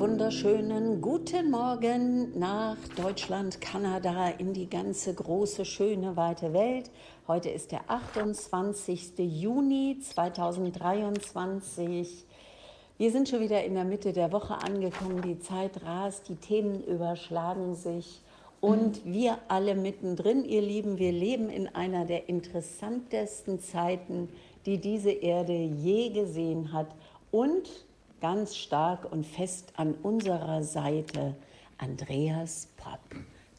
Wunderschönen guten Morgen nach Deutschland, Kanada, in die ganze große, schöne, weite Welt. Heute ist der 28. Juni 2023. Wir sind schon wieder in der Mitte der Woche angekommen. Die Zeit rast, die Themen überschlagen sich. Und wir alle mittendrin, ihr Lieben, wir leben in einer der interessantesten Zeiten, die diese Erde je gesehen hat. Und ganz stark und fest an unserer Seite Andreas Popp.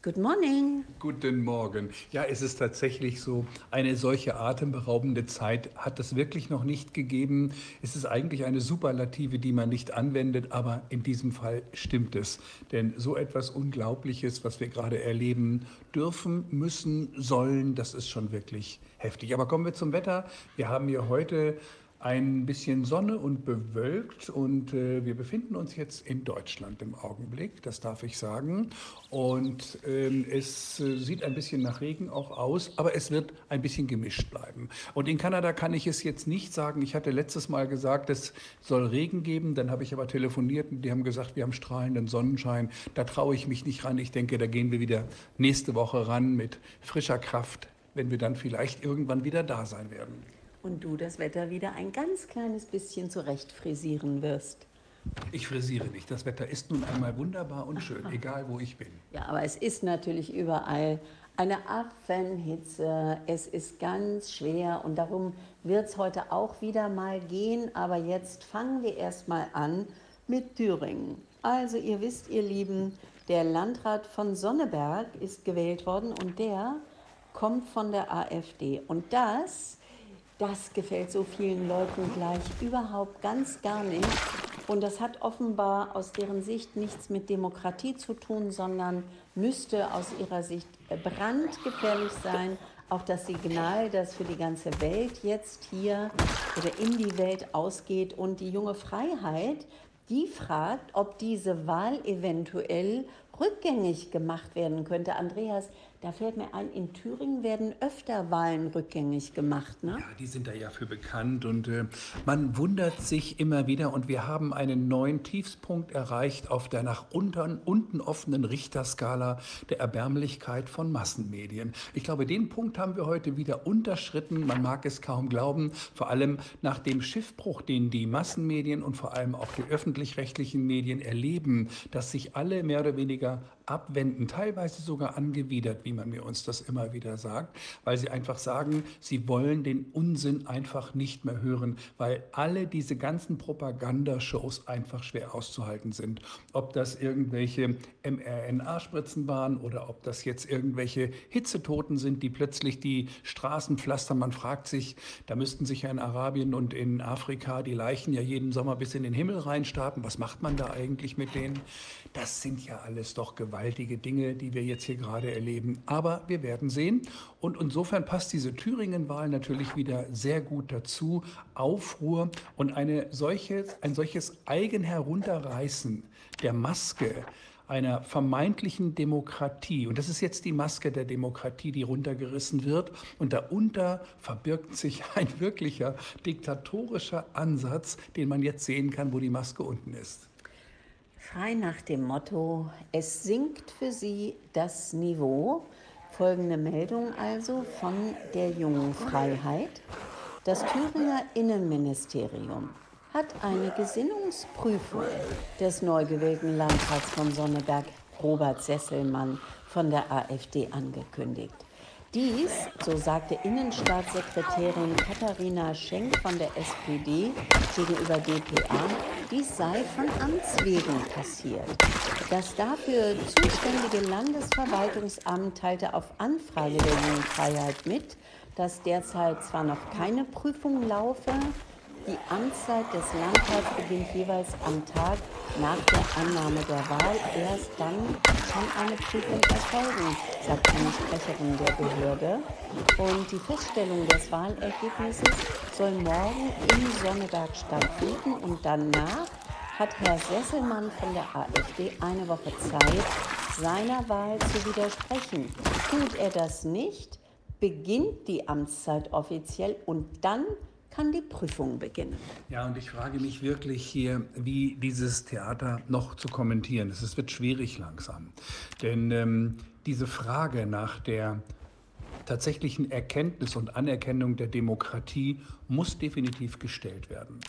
Good morning. Guten Morgen. Ja, es ist tatsächlich so, eine solche atemberaubende Zeit hat es wirklich noch nicht gegeben. Es ist eigentlich eine Superlative, die man nicht anwendet, aber in diesem Fall stimmt es. Denn so etwas Unglaubliches, was wir gerade erleben dürfen, müssen, sollen, das ist schon wirklich heftig. Aber kommen wir zum Wetter. Wir haben hier heute ein bisschen Sonne und bewölkt und äh, wir befinden uns jetzt in Deutschland im Augenblick, das darf ich sagen. Und ähm, es äh, sieht ein bisschen nach Regen auch aus, aber es wird ein bisschen gemischt bleiben. Und in Kanada kann ich es jetzt nicht sagen. Ich hatte letztes Mal gesagt, es soll Regen geben, dann habe ich aber telefoniert und die haben gesagt, wir haben strahlenden Sonnenschein. Da traue ich mich nicht ran. Ich denke, da gehen wir wieder nächste Woche ran mit frischer Kraft, wenn wir dann vielleicht irgendwann wieder da sein werden und du das Wetter wieder ein ganz kleines bisschen zurecht frisieren wirst. Ich frisiere nicht. Das Wetter ist nun einmal wunderbar und schön, egal wo ich bin. Ja, aber es ist natürlich überall eine Affenhitze. Es ist ganz schwer und darum wird es heute auch wieder mal gehen. Aber jetzt fangen wir erst mal an mit Thüringen. Also ihr wisst, ihr Lieben, der Landrat von Sonneberg ist gewählt worden und der kommt von der AfD. Und das das gefällt so vielen Leuten gleich überhaupt ganz gar nicht. Und das hat offenbar aus deren Sicht nichts mit Demokratie zu tun, sondern müsste aus ihrer Sicht brandgefährlich sein. Auch das Signal, das für die ganze Welt jetzt hier oder in die Welt ausgeht. Und die junge Freiheit, die fragt, ob diese Wahl eventuell rückgängig gemacht werden könnte. Andreas, da fällt mir ein, in Thüringen werden öfter Wahlen rückgängig gemacht. Ne? Ja, die sind da ja für bekannt und äh, man wundert sich immer wieder und wir haben einen neuen Tiefspunkt erreicht auf der nach unten, unten offenen Richterskala der Erbärmlichkeit von Massenmedien. Ich glaube, den Punkt haben wir heute wieder unterschritten. Man mag es kaum glauben, vor allem nach dem Schiffbruch, den die Massenmedien und vor allem auch die öffentlich-rechtlichen Medien erleben, dass sich alle mehr oder weniger abwenden, teilweise sogar angewidert, wie man mir uns das immer wieder sagt, weil sie einfach sagen, sie wollen den Unsinn einfach nicht mehr hören, weil alle diese ganzen Propagandashows einfach schwer auszuhalten sind. Ob das irgendwelche mRNA-Spritzen waren oder ob das jetzt irgendwelche Hitzetoten sind, die plötzlich die Straßen pflastern. Man fragt sich, da müssten sich ja in Arabien und in Afrika die Leichen ja jeden Sommer bis in den Himmel reinstarten. Was macht man da eigentlich mit denen? Das sind ja alles doch gewaltige Dinge, die wir jetzt hier gerade erleben. Aber wir werden sehen. Und insofern passt diese Thüringen-Wahl natürlich wieder sehr gut dazu. Aufruhr und eine solche, ein solches Eigenherunterreißen der Maske einer vermeintlichen Demokratie. Und das ist jetzt die Maske der Demokratie, die runtergerissen wird. Und darunter verbirgt sich ein wirklicher diktatorischer Ansatz, den man jetzt sehen kann, wo die Maske unten ist. Frei nach dem Motto, es sinkt für Sie das Niveau. Folgende Meldung also von der jungen Freiheit. Das Thüringer Innenministerium hat eine Gesinnungsprüfung des neu gewählten Landrats von Sonneberg, Robert Sesselmann von der AfD, angekündigt. Dies, so sagte Innenstaatssekretärin Katharina Schenk von der SPD gegenüber dpa, dies sei von Amts wegen passiert. Das dafür zuständige Landesverwaltungsamt teilte auf Anfrage der Jungen Freiheit mit, dass derzeit zwar noch keine Prüfung laufe, die Amtszeit des Landtags beginnt jeweils am Tag nach der Annahme der Wahl. Erst dann kann eine Prüfung erfolgen, sagt eine Sprecherin der Behörde. Und die Feststellung des Wahlergebnisses soll morgen in Sonneberg stattfinden. Und danach hat Herr Sesselmann von der AfD eine Woche Zeit, seiner Wahl zu widersprechen. Tut er das nicht, beginnt die Amtszeit offiziell und dann kann die Prüfung beginnen. Ja, und ich frage mich wirklich hier, wie dieses Theater noch zu kommentieren ist. Es wird schwierig langsam. Denn ähm, diese Frage nach der tatsächlichen Erkenntnis und Anerkennung der Demokratie muss definitiv gestellt werden.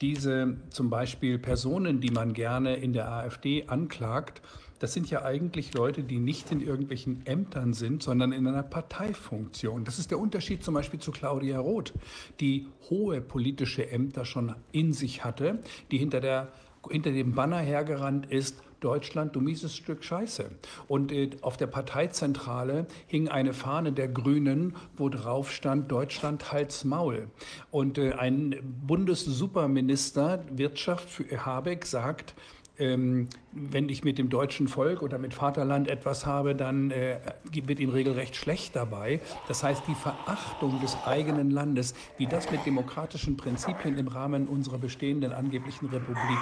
Diese zum Beispiel Personen, die man gerne in der AfD anklagt, das sind ja eigentlich Leute, die nicht in irgendwelchen Ämtern sind, sondern in einer Parteifunktion. Das ist der Unterschied zum Beispiel zu Claudia Roth, die hohe politische Ämter schon in sich hatte, die hinter, der, hinter dem Banner hergerannt ist, Deutschland, du mieses Stück Scheiße. Und äh, auf der Parteizentrale hing eine Fahne der Grünen, wo drauf stand Deutschland Hals Maul. Und äh, ein Bundessuperminister Wirtschaft für Habeck sagt, ähm, wenn ich mit dem deutschen Volk oder mit Vaterland etwas habe, dann äh, wird ihm regelrecht schlecht dabei. Das heißt, die Verachtung des eigenen Landes, wie das mit demokratischen Prinzipien im Rahmen unserer bestehenden angeblichen Republik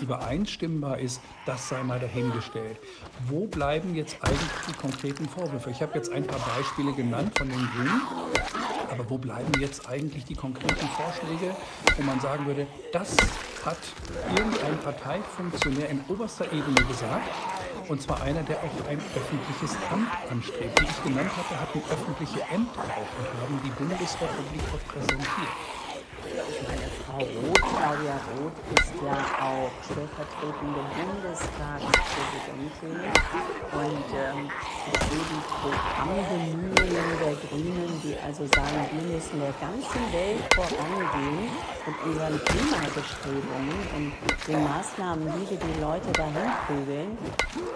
übereinstimmbar ist, das sei mal dahingestellt. Wo bleiben jetzt eigentlich die konkreten Vorwürfe? Ich habe jetzt ein paar Beispiele genannt von den Grünen. Aber wo bleiben jetzt eigentlich die konkreten Vorschläge, wo man sagen würde, das hat irgendein Parteifunktionär in oberster Ebene gesagt, und zwar einer, der auch ein öffentliches Amt anstrebt. Wie ich genannt hatte, hatten öffentliche Ämter auch und haben die Bundesrepublik repräsentiert. Frau Roth, Claudia Roth, ist ja auch stellvertretende Bundestagspräsidentin und ähm, sehe die Programmbemühungen der Grünen, die also sagen, wir müssen der ganzen Welt vorangehen und unseren Klimabestrebungen und den Maßnahmen, wie wir die Leute dahin prügeln.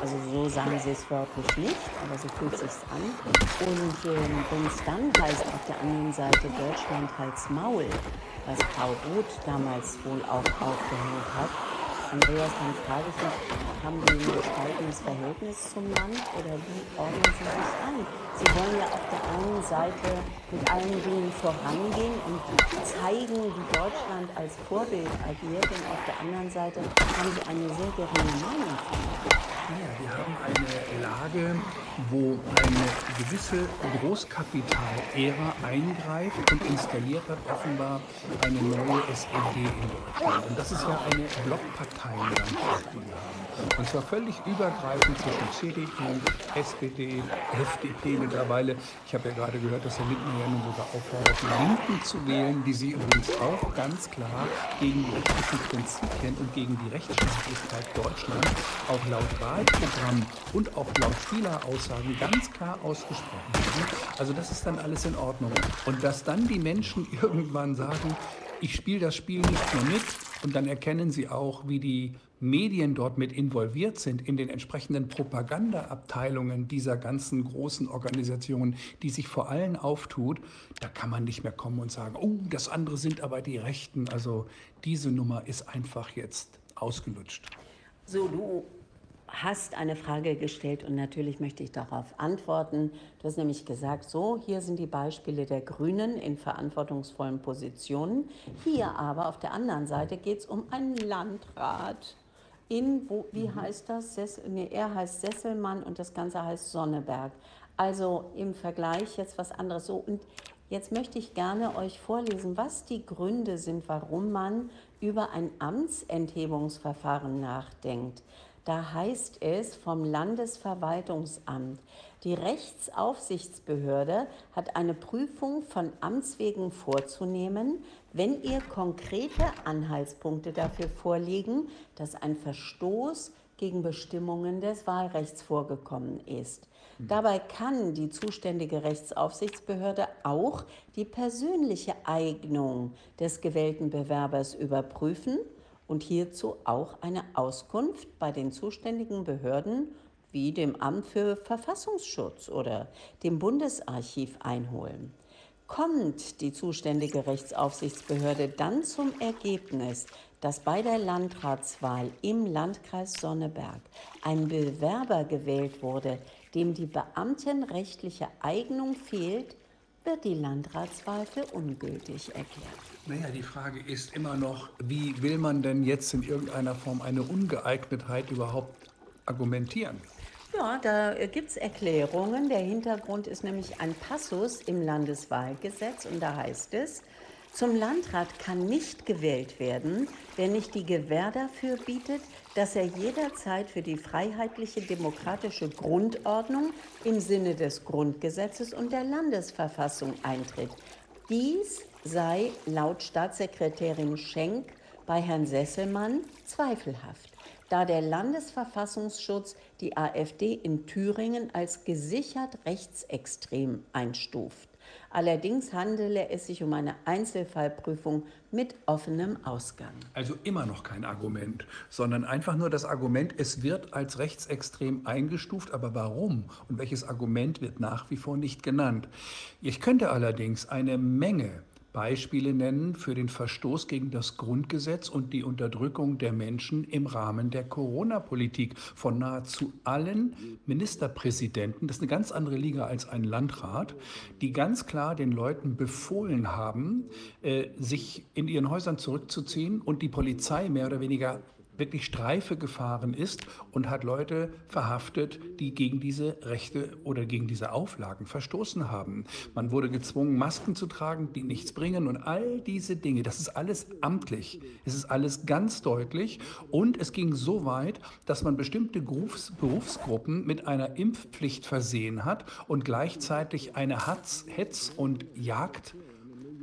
Also so sagen sie es wörtlich nicht, aber so fühlt es sich an. Und ähm, wenn es dann heißt auf der anderen Seite Deutschland als Maul, was Frau Roth damals wohl auch aufgehängt hat. Andreas, dann frage ich mich, haben Sie ein gespaltenes Verhältnis zum Land oder wie ordnen Sie sich an? Sie wollen ja auf der einen Seite mit allen Dingen vorangehen und zeigen, wie Deutschland als Vorbild agiert und auf der anderen Seite haben Sie eine sehr geringe Meinung. Ja, wir haben eine Lage, wo eine gewisse Großkapital-Ära eingreift und installiert hat offenbar eine neue SED in Deutschland. Und das ist ja eine Blockparteienlandschaft, die wir haben. Und zwar völlig übergreifend zwischen CDU, SPD, FDP mittlerweile. Ich habe ja gerade gehört, dass Herr Lindner nun sogar auffordert, die Linken zu wählen, die sie übrigens auch ganz klar gegen die rechtlichen Prinzipien und gegen die Rechtsstaatlichkeit Deutschlands auch laut Wahl Wahlprogramm und auch laut vieler Aussagen ganz klar ausgesprochen haben. Also das ist dann alles in Ordnung. Und dass dann die Menschen irgendwann sagen, ich spiele das Spiel nicht nur mit und dann erkennen sie auch, wie die Medien dort mit involviert sind in den entsprechenden Propagandaabteilungen dieser ganzen großen Organisationen, die sich vor allen auftut, da kann man nicht mehr kommen und sagen, oh, das andere sind aber die Rechten. Also diese Nummer ist einfach jetzt ausgelutscht. So, du hast eine Frage gestellt und natürlich möchte ich darauf antworten. Du hast nämlich gesagt, so, hier sind die Beispiele der Grünen in verantwortungsvollen Positionen. Hier aber auf der anderen Seite geht es um einen Landrat. In, wo, wie mhm. heißt das? Sess, nee, er heißt Sesselmann und das Ganze heißt Sonneberg. Also im Vergleich jetzt was anderes. So, und jetzt möchte ich gerne euch vorlesen, was die Gründe sind, warum man über ein Amtsenthebungsverfahren nachdenkt. Da heißt es vom Landesverwaltungsamt, die Rechtsaufsichtsbehörde hat eine Prüfung von Amts wegen vorzunehmen, wenn ihr konkrete Anhaltspunkte dafür vorliegen, dass ein Verstoß gegen Bestimmungen des Wahlrechts vorgekommen ist. Dabei kann die zuständige Rechtsaufsichtsbehörde auch die persönliche Eignung des gewählten Bewerbers überprüfen und hierzu auch eine Auskunft bei den zuständigen Behörden wie dem Amt für Verfassungsschutz oder dem Bundesarchiv einholen. Kommt die zuständige Rechtsaufsichtsbehörde dann zum Ergebnis, dass bei der Landratswahl im Landkreis Sonneberg ein Bewerber gewählt wurde, dem die beamtenrechtliche Eignung fehlt, wird die Landratswahl für ungültig erklärt. Naja, die Frage ist immer noch, wie will man denn jetzt in irgendeiner Form eine Ungeeignetheit überhaupt argumentieren? Ja, da gibt es Erklärungen. Der Hintergrund ist nämlich ein Passus im Landeswahlgesetz und da heißt es, Zum Landrat kann nicht gewählt werden, wer nicht die Gewähr dafür bietet, dass er jederzeit für die freiheitliche demokratische Grundordnung im Sinne des Grundgesetzes und der Landesverfassung eintritt. Dies sei laut Staatssekretärin Schenk bei Herrn Sesselmann zweifelhaft, da der Landesverfassungsschutz die AfD in Thüringen als gesichert rechtsextrem einstuft. Allerdings handele es sich um eine Einzelfallprüfung mit offenem Ausgang. Also immer noch kein Argument, sondern einfach nur das Argument, es wird als rechtsextrem eingestuft, aber warum und welches Argument wird nach wie vor nicht genannt. Ich könnte allerdings eine Menge Beispiele nennen für den Verstoß gegen das Grundgesetz und die Unterdrückung der Menschen im Rahmen der Corona-Politik. Von nahezu allen Ministerpräsidenten, das ist eine ganz andere Liga als ein Landrat, die ganz klar den Leuten befohlen haben, äh, sich in ihren Häusern zurückzuziehen und die Polizei mehr oder weniger wirklich Streife gefahren ist und hat Leute verhaftet, die gegen diese Rechte oder gegen diese Auflagen verstoßen haben. Man wurde gezwungen, Masken zu tragen, die nichts bringen und all diese Dinge. Das ist alles amtlich. Es ist alles ganz deutlich und es ging so weit, dass man bestimmte Berufsgruppen mit einer Impfpflicht versehen hat und gleichzeitig eine Hetz- und Jagd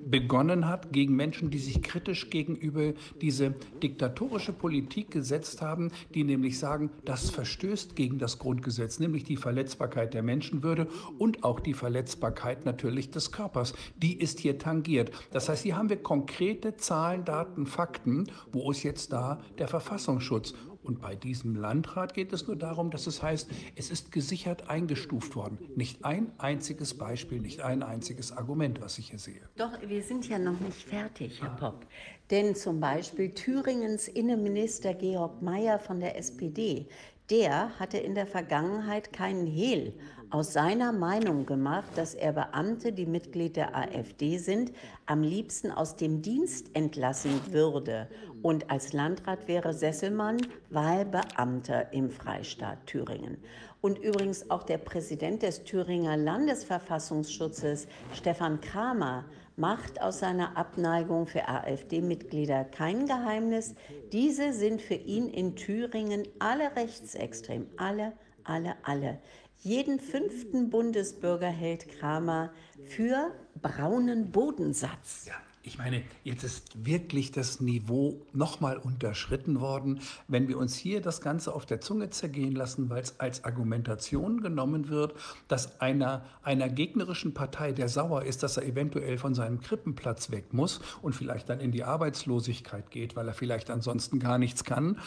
begonnen hat gegen Menschen, die sich kritisch gegenüber diese diktatorische Politik gesetzt haben, die nämlich sagen, das verstößt gegen das Grundgesetz, nämlich die Verletzbarkeit der Menschenwürde und auch die Verletzbarkeit natürlich des Körpers. Die ist hier tangiert. Das heißt, hier haben wir konkrete Zahlen, Daten, Fakten. Wo ist jetzt da der Verfassungsschutz? Und bei diesem Landrat geht es nur darum, dass es heißt, es ist gesichert eingestuft worden. Nicht ein einziges Beispiel, nicht ein einziges Argument, was ich hier sehe. Doch, wir sind ja noch nicht fertig, Herr Popp. Denn zum Beispiel Thüringens Innenminister Georg Mayer von der SPD, der hatte in der Vergangenheit keinen Hehl aus seiner Meinung gemacht, dass er Beamte, die Mitglied der AfD sind, am liebsten aus dem Dienst entlassen würde. Und als Landrat wäre Sesselmann Wahlbeamter im Freistaat Thüringen. Und übrigens auch der Präsident des Thüringer Landesverfassungsschutzes, Stefan Kramer, macht aus seiner Abneigung für AfD-Mitglieder kein Geheimnis. Diese sind für ihn in Thüringen alle rechtsextrem. Alle, alle, alle. Jeden fünften Bundesbürger hält Kramer für braunen Bodensatz. Ja. Ich meine, jetzt ist wirklich das Niveau nochmal unterschritten worden, wenn wir uns hier das Ganze auf der Zunge zergehen lassen, weil es als Argumentation genommen wird, dass einer, einer gegnerischen Partei, der sauer ist, dass er eventuell von seinem Krippenplatz weg muss und vielleicht dann in die Arbeitslosigkeit geht, weil er vielleicht ansonsten gar nichts kann,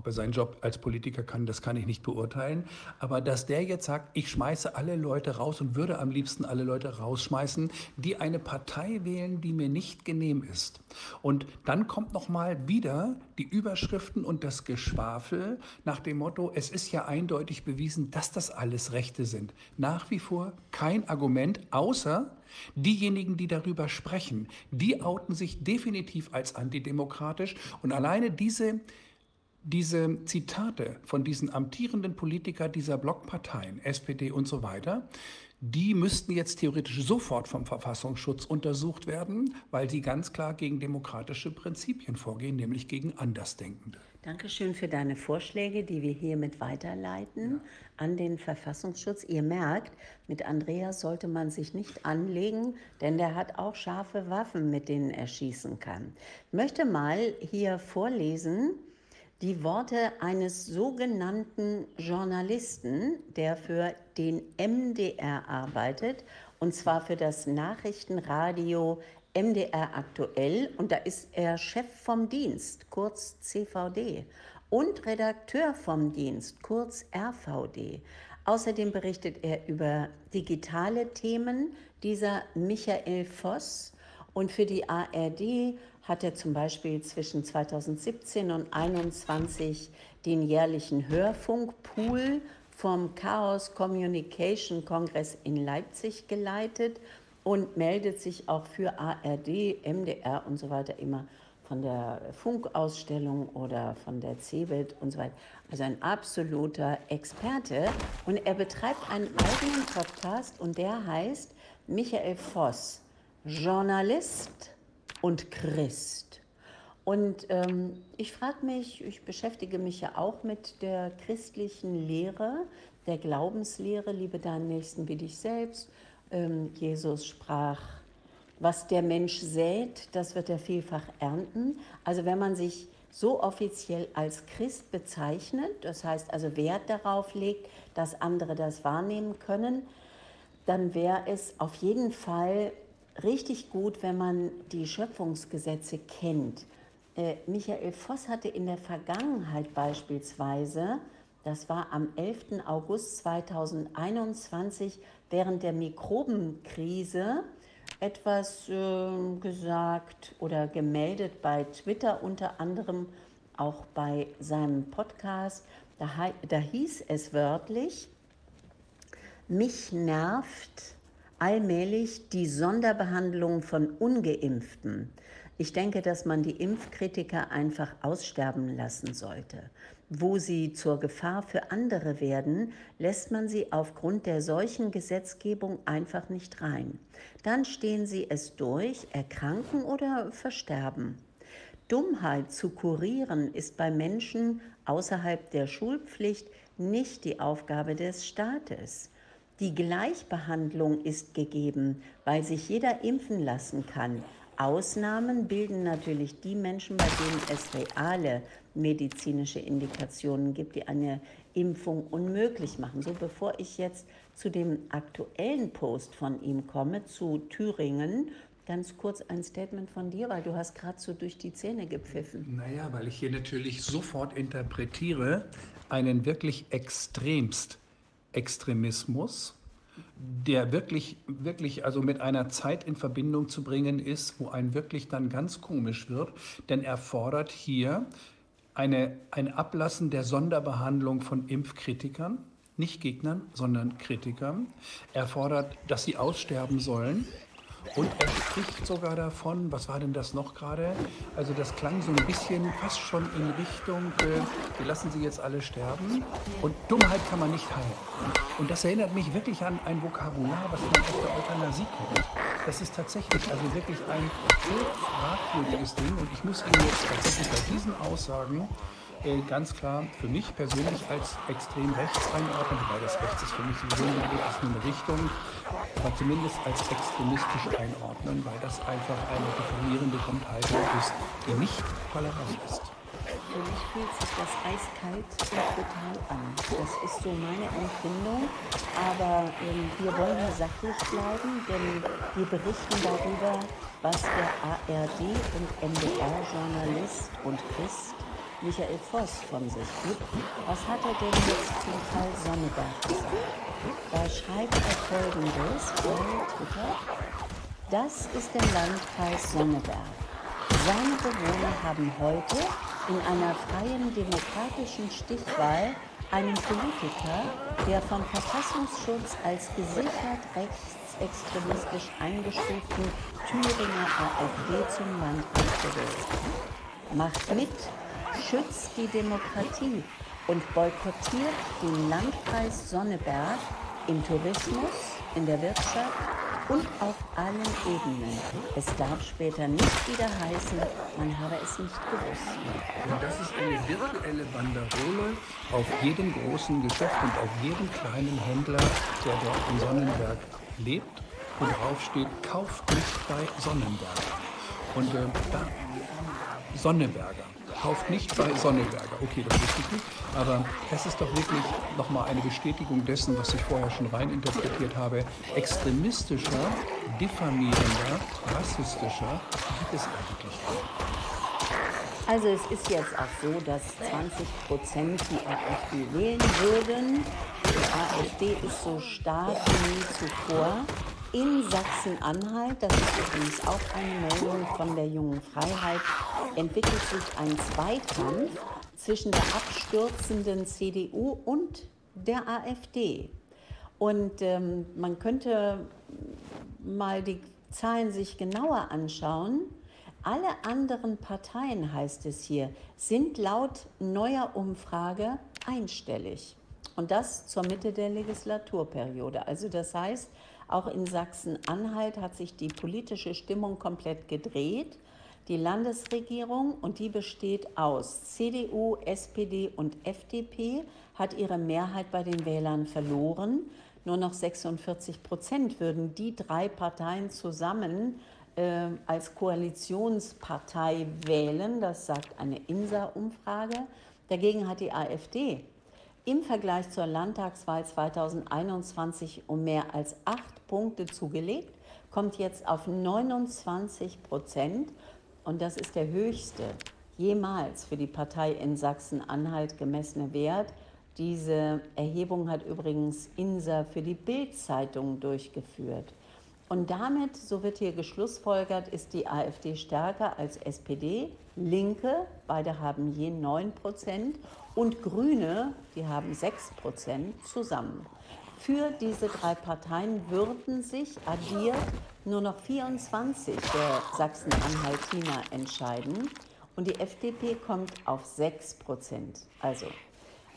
ob er seinen Job als Politiker kann, das kann ich nicht beurteilen. Aber dass der jetzt sagt, ich schmeiße alle Leute raus und würde am liebsten alle Leute rausschmeißen, die eine Partei wählen, die mir nicht genehm ist. Und dann kommt noch mal wieder die Überschriften und das Geschwafel nach dem Motto, es ist ja eindeutig bewiesen, dass das alles Rechte sind. Nach wie vor kein Argument, außer Diejenigen, die darüber sprechen, die outen sich definitiv als antidemokratisch. Und alleine diese diese Zitate von diesen amtierenden Politikern dieser Blockparteien, SPD und so weiter, die müssten jetzt theoretisch sofort vom Verfassungsschutz untersucht werden, weil sie ganz klar gegen demokratische Prinzipien vorgehen, nämlich gegen Andersdenkende. Dankeschön für deine Vorschläge, die wir hiermit weiterleiten ja. an den Verfassungsschutz. Ihr merkt, mit Andreas sollte man sich nicht anlegen, denn der hat auch scharfe Waffen, mit denen er schießen kann. Ich möchte mal hier vorlesen, die Worte eines sogenannten Journalisten, der für den MDR arbeitet, und zwar für das Nachrichtenradio MDR aktuell. Und da ist er Chef vom Dienst, kurz CVD, und Redakteur vom Dienst, kurz RVD. Außerdem berichtet er über digitale Themen, dieser Michael Voss. Und für die ARD hat er zum Beispiel zwischen 2017 und 2021 den jährlichen Hörfunkpool vom Chaos Communication Kongress in Leipzig geleitet und meldet sich auch für ARD, MDR und so weiter immer von der Funkausstellung oder von der CeBIT und so weiter. Also ein absoluter Experte. Und er betreibt einen eigenen Podcast und der heißt Michael Voss, Journalist und Christ. Und ähm, ich frage mich, ich beschäftige mich ja auch mit der christlichen Lehre, der Glaubenslehre, liebe deinen Nächsten wie dich selbst. Ähm, Jesus sprach, was der Mensch sät, das wird er vielfach ernten. Also wenn man sich so offiziell als Christ bezeichnet, das heißt also Wert darauf legt, dass andere das wahrnehmen können, dann wäre es auf jeden Fall richtig gut, wenn man die Schöpfungsgesetze kennt. Äh, Michael Voss hatte in der Vergangenheit beispielsweise, das war am 11. August 2021, während der Mikrobenkrise, etwas äh, gesagt oder gemeldet bei Twitter unter anderem, auch bei seinem Podcast. Da, da hieß es wörtlich, mich nervt allmählich die Sonderbehandlung von ungeimpften. Ich denke, dass man die Impfkritiker einfach aussterben lassen sollte. Wo sie zur Gefahr für andere werden, lässt man sie aufgrund der solchen Gesetzgebung einfach nicht rein. Dann stehen sie es durch, erkranken oder versterben. Dummheit zu kurieren ist bei Menschen außerhalb der Schulpflicht nicht die Aufgabe des Staates. Die Gleichbehandlung ist gegeben, weil sich jeder impfen lassen kann. Ausnahmen bilden natürlich die Menschen, bei denen es reale medizinische Indikationen gibt, die eine Impfung unmöglich machen. So, bevor ich jetzt zu dem aktuellen Post von ihm komme, zu Thüringen, ganz kurz ein Statement von dir, weil du hast gerade so durch die Zähne gepfiffen. Naja, weil ich hier natürlich sofort interpretiere, einen wirklich extremst Extremismus, der wirklich, wirklich also mit einer Zeit in Verbindung zu bringen ist, wo ein wirklich dann ganz komisch wird, denn er fordert hier eine, ein Ablassen der Sonderbehandlung von Impfkritikern, nicht Gegnern, sondern Kritikern. Er fordert, dass sie aussterben sollen. Und er spricht sogar davon, was war denn das noch gerade? Also das klang so ein bisschen fast schon in Richtung, äh, wir lassen sie jetzt alle sterben. Und Dummheit kann man nicht heilen. Und das erinnert mich wirklich an ein Vokabular, was man aus der Euthanasie kennt. Das ist tatsächlich also wirklich ein sehr fragwürdiges Ding. Und ich muss Ihnen jetzt tatsächlich bei diesen Aussagen ganz klar für mich persönlich als extrem rechts einordnen, wobei das rechts ist für mich sowieso ist nur eine Richtung, aber zumindest als extremistisch einordnen, weil das einfach eine diffamierende Grundhaltung ist, die nicht tolerant ist. Für mich fühlt sich das eiskalt und brutal an. Das ist so meine Empfindung. Aber ähm, wir wollen hier sachlich bleiben, denn wir berichten darüber, was der ARD und NDR-Journalist und Christ Michael Voss von sich gibt. Was hat er denn jetzt zum Fall Sonneberg gesagt? Da schreibt er folgendes bei Twitter. Das ist der Landkreis Sonneberg. Seine Bewohner haben heute in einer freien demokratischen Stichwahl einen Politiker, der vom Verfassungsschutz als gesichert rechtsextremistisch eingestuften Thüringer AfD zum Landkreis gewählt. Macht mit, schützt die Demokratie und boykottiert den Landkreis Sonneberg im Tourismus, in der Wirtschaft und auf allen Ebenen. Es darf später nicht wieder heißen, man habe es nicht gewusst. Und das ist eine virtuelle Banderole auf jedem großen Geschäft und auf jedem kleinen Händler, der dort in Sonnenberg lebt und drauf steht, kauft nicht bei Sonnenberg. Und äh, da, Sonneberger kauft nicht bei Sonneberger. Okay, das wusste ich nicht. Aber das ist doch wirklich nochmal eine Bestätigung dessen, was ich vorher schon rein interpretiert habe. Extremistischer, diffamierender, rassistischer gibt es eigentlich nicht. Also es ist jetzt auch so, dass 20 Prozent die AfD wählen würden. Die AfD ist so stark wie nie zuvor in Sachsen-Anhalt, das ist übrigens auch eine Meldung von der Jungen Freiheit, entwickelt sich ein Zweikampf zwischen der abstürzenden CDU und der AfD. Und ähm, man könnte mal die Zahlen sich genauer anschauen. Alle anderen Parteien, heißt es hier, sind laut neuer Umfrage einstellig. Und das zur Mitte der Legislaturperiode. Also das heißt, Auch in Sachsen-Anhalt hat sich die politische Stimmung komplett gedreht. Die Landesregierung, und die besteht aus CDU, SPD und FDP, hat ihre Mehrheit bei den Wählern verloren. Nur noch 46 Prozent würden die drei Parteien zusammen äh, als Koalitionspartei wählen. Das sagt eine INSA-Umfrage. Dagegen hat die AfD im Vergleich zur Landtagswahl 2021 um mehr als acht Punkte zugelegt, kommt jetzt auf 29 Prozent und das ist der höchste jemals für die Partei in Sachsen-Anhalt gemessene Wert. Diese Erhebung hat übrigens INSA für die Bild-Zeitung durchgeführt. Und damit, so wird hier geschlussfolgert, ist die AfD stärker als SPD. Linke, beide haben je 9 Prozent. Und Grüne, die haben 6 Prozent zusammen. Für diese drei Parteien würden sich addiert nur noch 24 der Sachsen-Anhaltiner entscheiden und die FDP kommt auf 6 Prozent. Also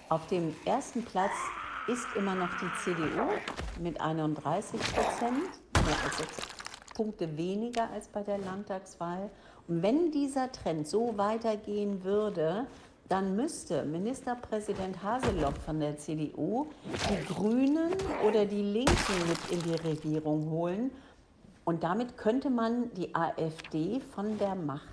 auf dem ersten Platz ist immer noch die CDU mit 31 Prozent, mehr als 6 Punkte weniger als bei der Landtagswahl. Und wenn dieser Trend so weitergehen würde, dann müsste Ministerpräsident Haseloff von der CDU die Grünen oder die Linken mit in die Regierung holen. Und damit könnte man die AfD von der Macht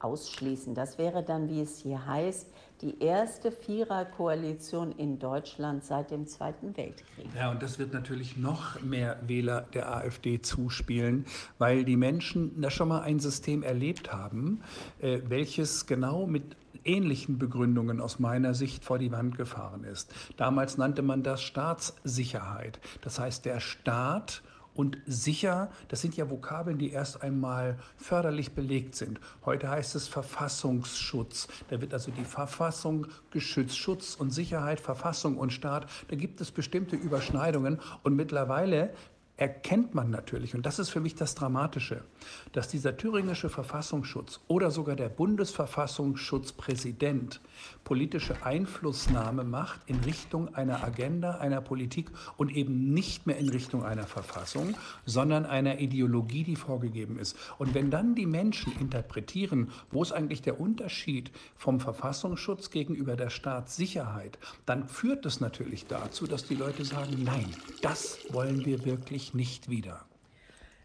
ausschließen. Das wäre dann, wie es hier heißt, die erste Viererkoalition in Deutschland seit dem Zweiten Weltkrieg. Ja, und das wird natürlich noch mehr Wähler der AfD zuspielen, weil die Menschen da schon mal ein System erlebt haben, äh, welches genau mit ähnlichen Begründungen aus meiner Sicht vor die Wand gefahren ist. Damals nannte man das Staatssicherheit. Das heißt, der Staat und sicher, das sind ja Vokabeln, die erst einmal förderlich belegt sind. Heute heißt es Verfassungsschutz. Da wird also die Verfassung geschützt. Schutz und Sicherheit, Verfassung und Staat, da gibt es bestimmte Überschneidungen. Und mittlerweile erkennt man natürlich, und das ist für mich das Dramatische, dass dieser thüringische Verfassungsschutz oder sogar der Bundesverfassungsschutzpräsident politische Einflussnahme macht in Richtung einer Agenda, einer Politik und eben nicht mehr in Richtung einer Verfassung, sondern einer Ideologie, die vorgegeben ist. Und wenn dann die Menschen interpretieren, wo ist eigentlich der Unterschied vom Verfassungsschutz gegenüber der Staatssicherheit, dann führt das natürlich dazu, dass die Leute sagen, nein, das wollen wir wirklich nicht wieder.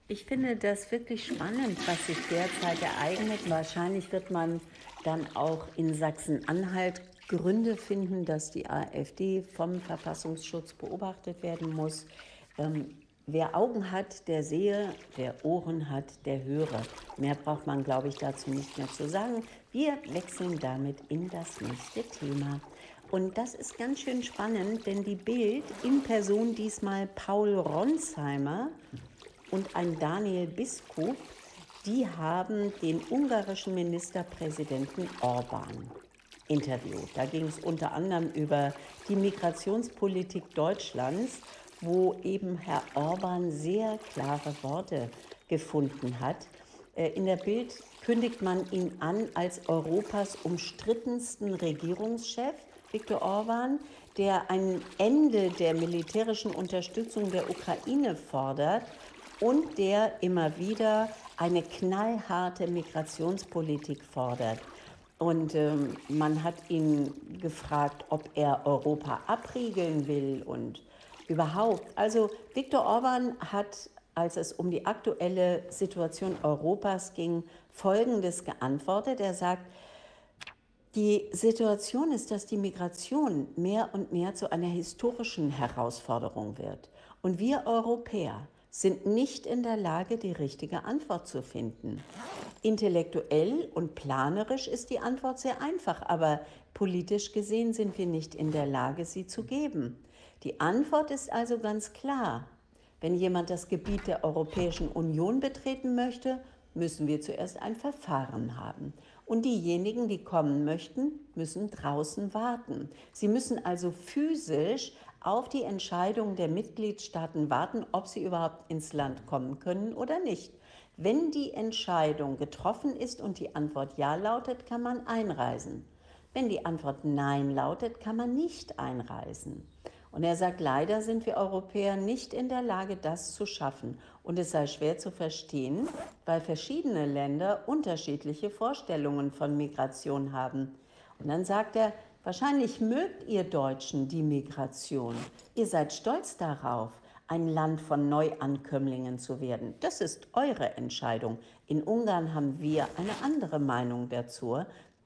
Ich finde das wirklich spannend, was sich derzeit ereignet. Wahrscheinlich wird man dann auch in Sachsen-Anhalt Gründe finden, dass die AfD vom Verfassungsschutz beobachtet werden muss. Ähm, wer Augen hat, der sehe, wer Ohren hat, der höre. Mehr braucht man, glaube ich, dazu nicht mehr zu sagen. Wir wechseln damit in das nächste Thema. Und das ist ganz schön spannend, denn die Bild in Person diesmal Paul Ronsheimer und ein Daniel Biskup, die haben den ungarischen Ministerpräsidenten Orban interviewt. Da ging es unter anderem über die Migrationspolitik Deutschlands, wo eben Herr Orban sehr klare Worte gefunden hat. Äh, in der Bild kündigt man ihn an als Europas umstrittensten Regierungschef, Viktor Orban, der ein Ende der militärischen Unterstützung der Ukraine fordert und der immer wieder eine knallharte Migrationspolitik fordert. Und ähm, man hat ihn gefragt, ob er Europa abriegeln will und überhaupt. Also Viktor Orban hat, als es um die aktuelle Situation Europas ging, Folgendes geantwortet. Er sagt, die Situation ist, dass die Migration mehr und mehr zu einer historischen Herausforderung wird. Und wir Europäer sind nicht in der Lage, die richtige Antwort zu finden. Intellektuell und planerisch ist die Antwort sehr einfach, aber politisch gesehen sind wir nicht in der Lage, sie zu geben. Die Antwort ist also ganz klar. Wenn jemand das Gebiet der Europäischen Union betreten möchte, müssen wir zuerst ein Verfahren haben. Und diejenigen, die kommen möchten, müssen draußen warten. Sie müssen also physisch auf die Entscheidung der Mitgliedstaaten warten, ob sie überhaupt ins Land kommen können oder nicht. Wenn die Entscheidung getroffen ist und die Antwort Ja lautet, kann man einreisen. Wenn die Antwort Nein lautet, kann man nicht einreisen. Und er sagt, leider sind wir Europäer nicht in der Lage, das zu schaffen. Und es sei schwer zu verstehen, weil verschiedene Länder unterschiedliche Vorstellungen von Migration haben. Und dann sagt er, wahrscheinlich mögt ihr Deutschen die Migration. Ihr seid stolz darauf, ein Land von Neuankömmlingen zu werden. Das ist eure Entscheidung. In Ungarn haben wir eine andere Meinung dazu.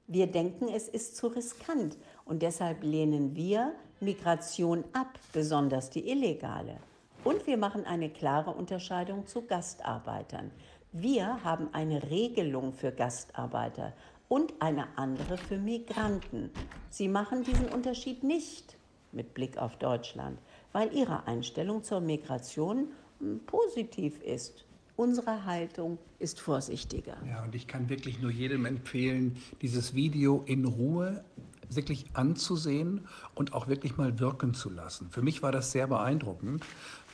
Wir denken, es ist zu riskant und deshalb lehnen wir Migration ab, besonders die illegale. Und wir machen eine klare Unterscheidung zu Gastarbeitern. Wir haben eine Regelung für Gastarbeiter und eine andere für Migranten. Sie machen diesen Unterschied nicht mit Blick auf Deutschland, weil ihre Einstellung zur Migration hm, positiv ist. Unsere Haltung ist vorsichtiger. Ja, und ich kann wirklich nur jedem empfehlen, dieses Video in Ruhe wirklich anzusehen und auch wirklich mal wirken zu lassen. Für mich war das sehr beeindruckend,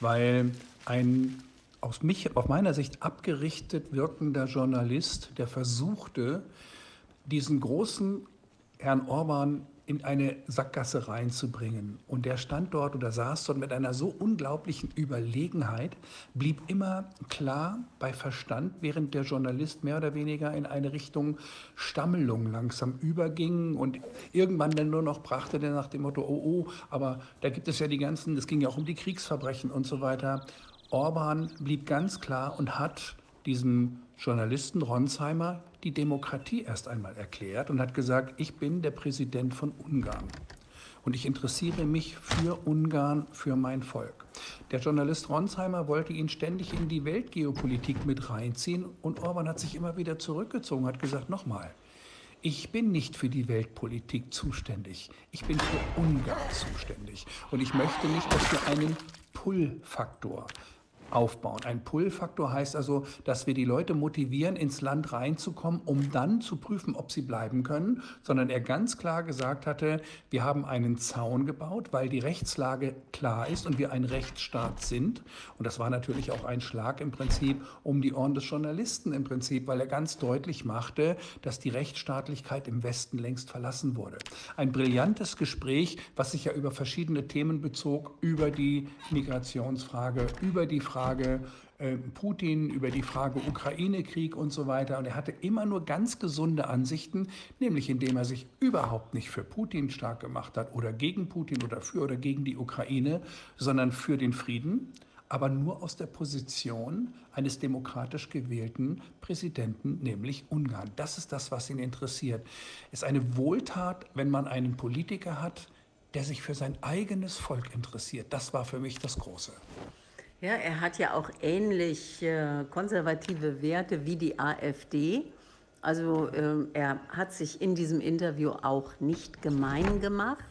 weil ein aus, mich, aus meiner Sicht abgerichtet wirkender Journalist, der versuchte, diesen großen Herrn Orban in eine Sackgasse reinzubringen. Und der stand dort oder saß dort mit einer so unglaublichen Überlegenheit, blieb immer klar bei Verstand, während der Journalist mehr oder weniger in eine Richtung Stammelung langsam überging und irgendwann dann nur noch brachte der nach dem Motto, oh, oh, aber da gibt es ja die ganzen, es ging ja auch um die Kriegsverbrechen und so weiter. Orban blieb ganz klar und hat diesem Journalisten Ronsheimer die Demokratie erst einmal erklärt und hat gesagt, ich bin der Präsident von Ungarn. Und ich interessiere mich für Ungarn, für mein Volk. Der Journalist Ronsheimer wollte ihn ständig in die Weltgeopolitik mit reinziehen und Orban hat sich immer wieder zurückgezogen, hat gesagt, nochmal, ich bin nicht für die Weltpolitik zuständig, ich bin für Ungarn zuständig. Und ich möchte nicht, dass wir einen Pull-Faktor aufbauen. Ein Pull-Faktor heißt also, dass wir die Leute motivieren, ins Land reinzukommen, um dann zu prüfen, ob sie bleiben können, sondern er ganz klar gesagt hatte, wir haben einen Zaun gebaut, weil die Rechtslage klar ist und wir ein Rechtsstaat sind. Und das war natürlich auch ein Schlag im Prinzip um die Ohren des Journalisten im Prinzip, weil er ganz deutlich machte, dass die Rechtsstaatlichkeit im Westen längst verlassen wurde. Ein brillantes Gespräch, was sich ja über verschiedene Themen bezog, über die Migrationsfrage, über die Frage, Frage äh, Putin, über die Frage Ukraine-Krieg und so weiter. Und er hatte immer nur ganz gesunde Ansichten, nämlich indem er sich überhaupt nicht für Putin stark gemacht hat oder gegen Putin oder für oder gegen die Ukraine, sondern für den Frieden aber nur aus der Position eines demokratisch gewählten Präsidenten, nämlich Ungarn. Das ist das, was ihn interessiert. Es ist eine Wohltat, wenn man einen Politiker hat, der sich für sein eigenes Volk interessiert. Das war für mich das Große. Ja, er hat ja auch ähnlich äh, konservative Werte wie die AfD. Also äh, er hat sich in diesem Interview auch nicht gemein gemacht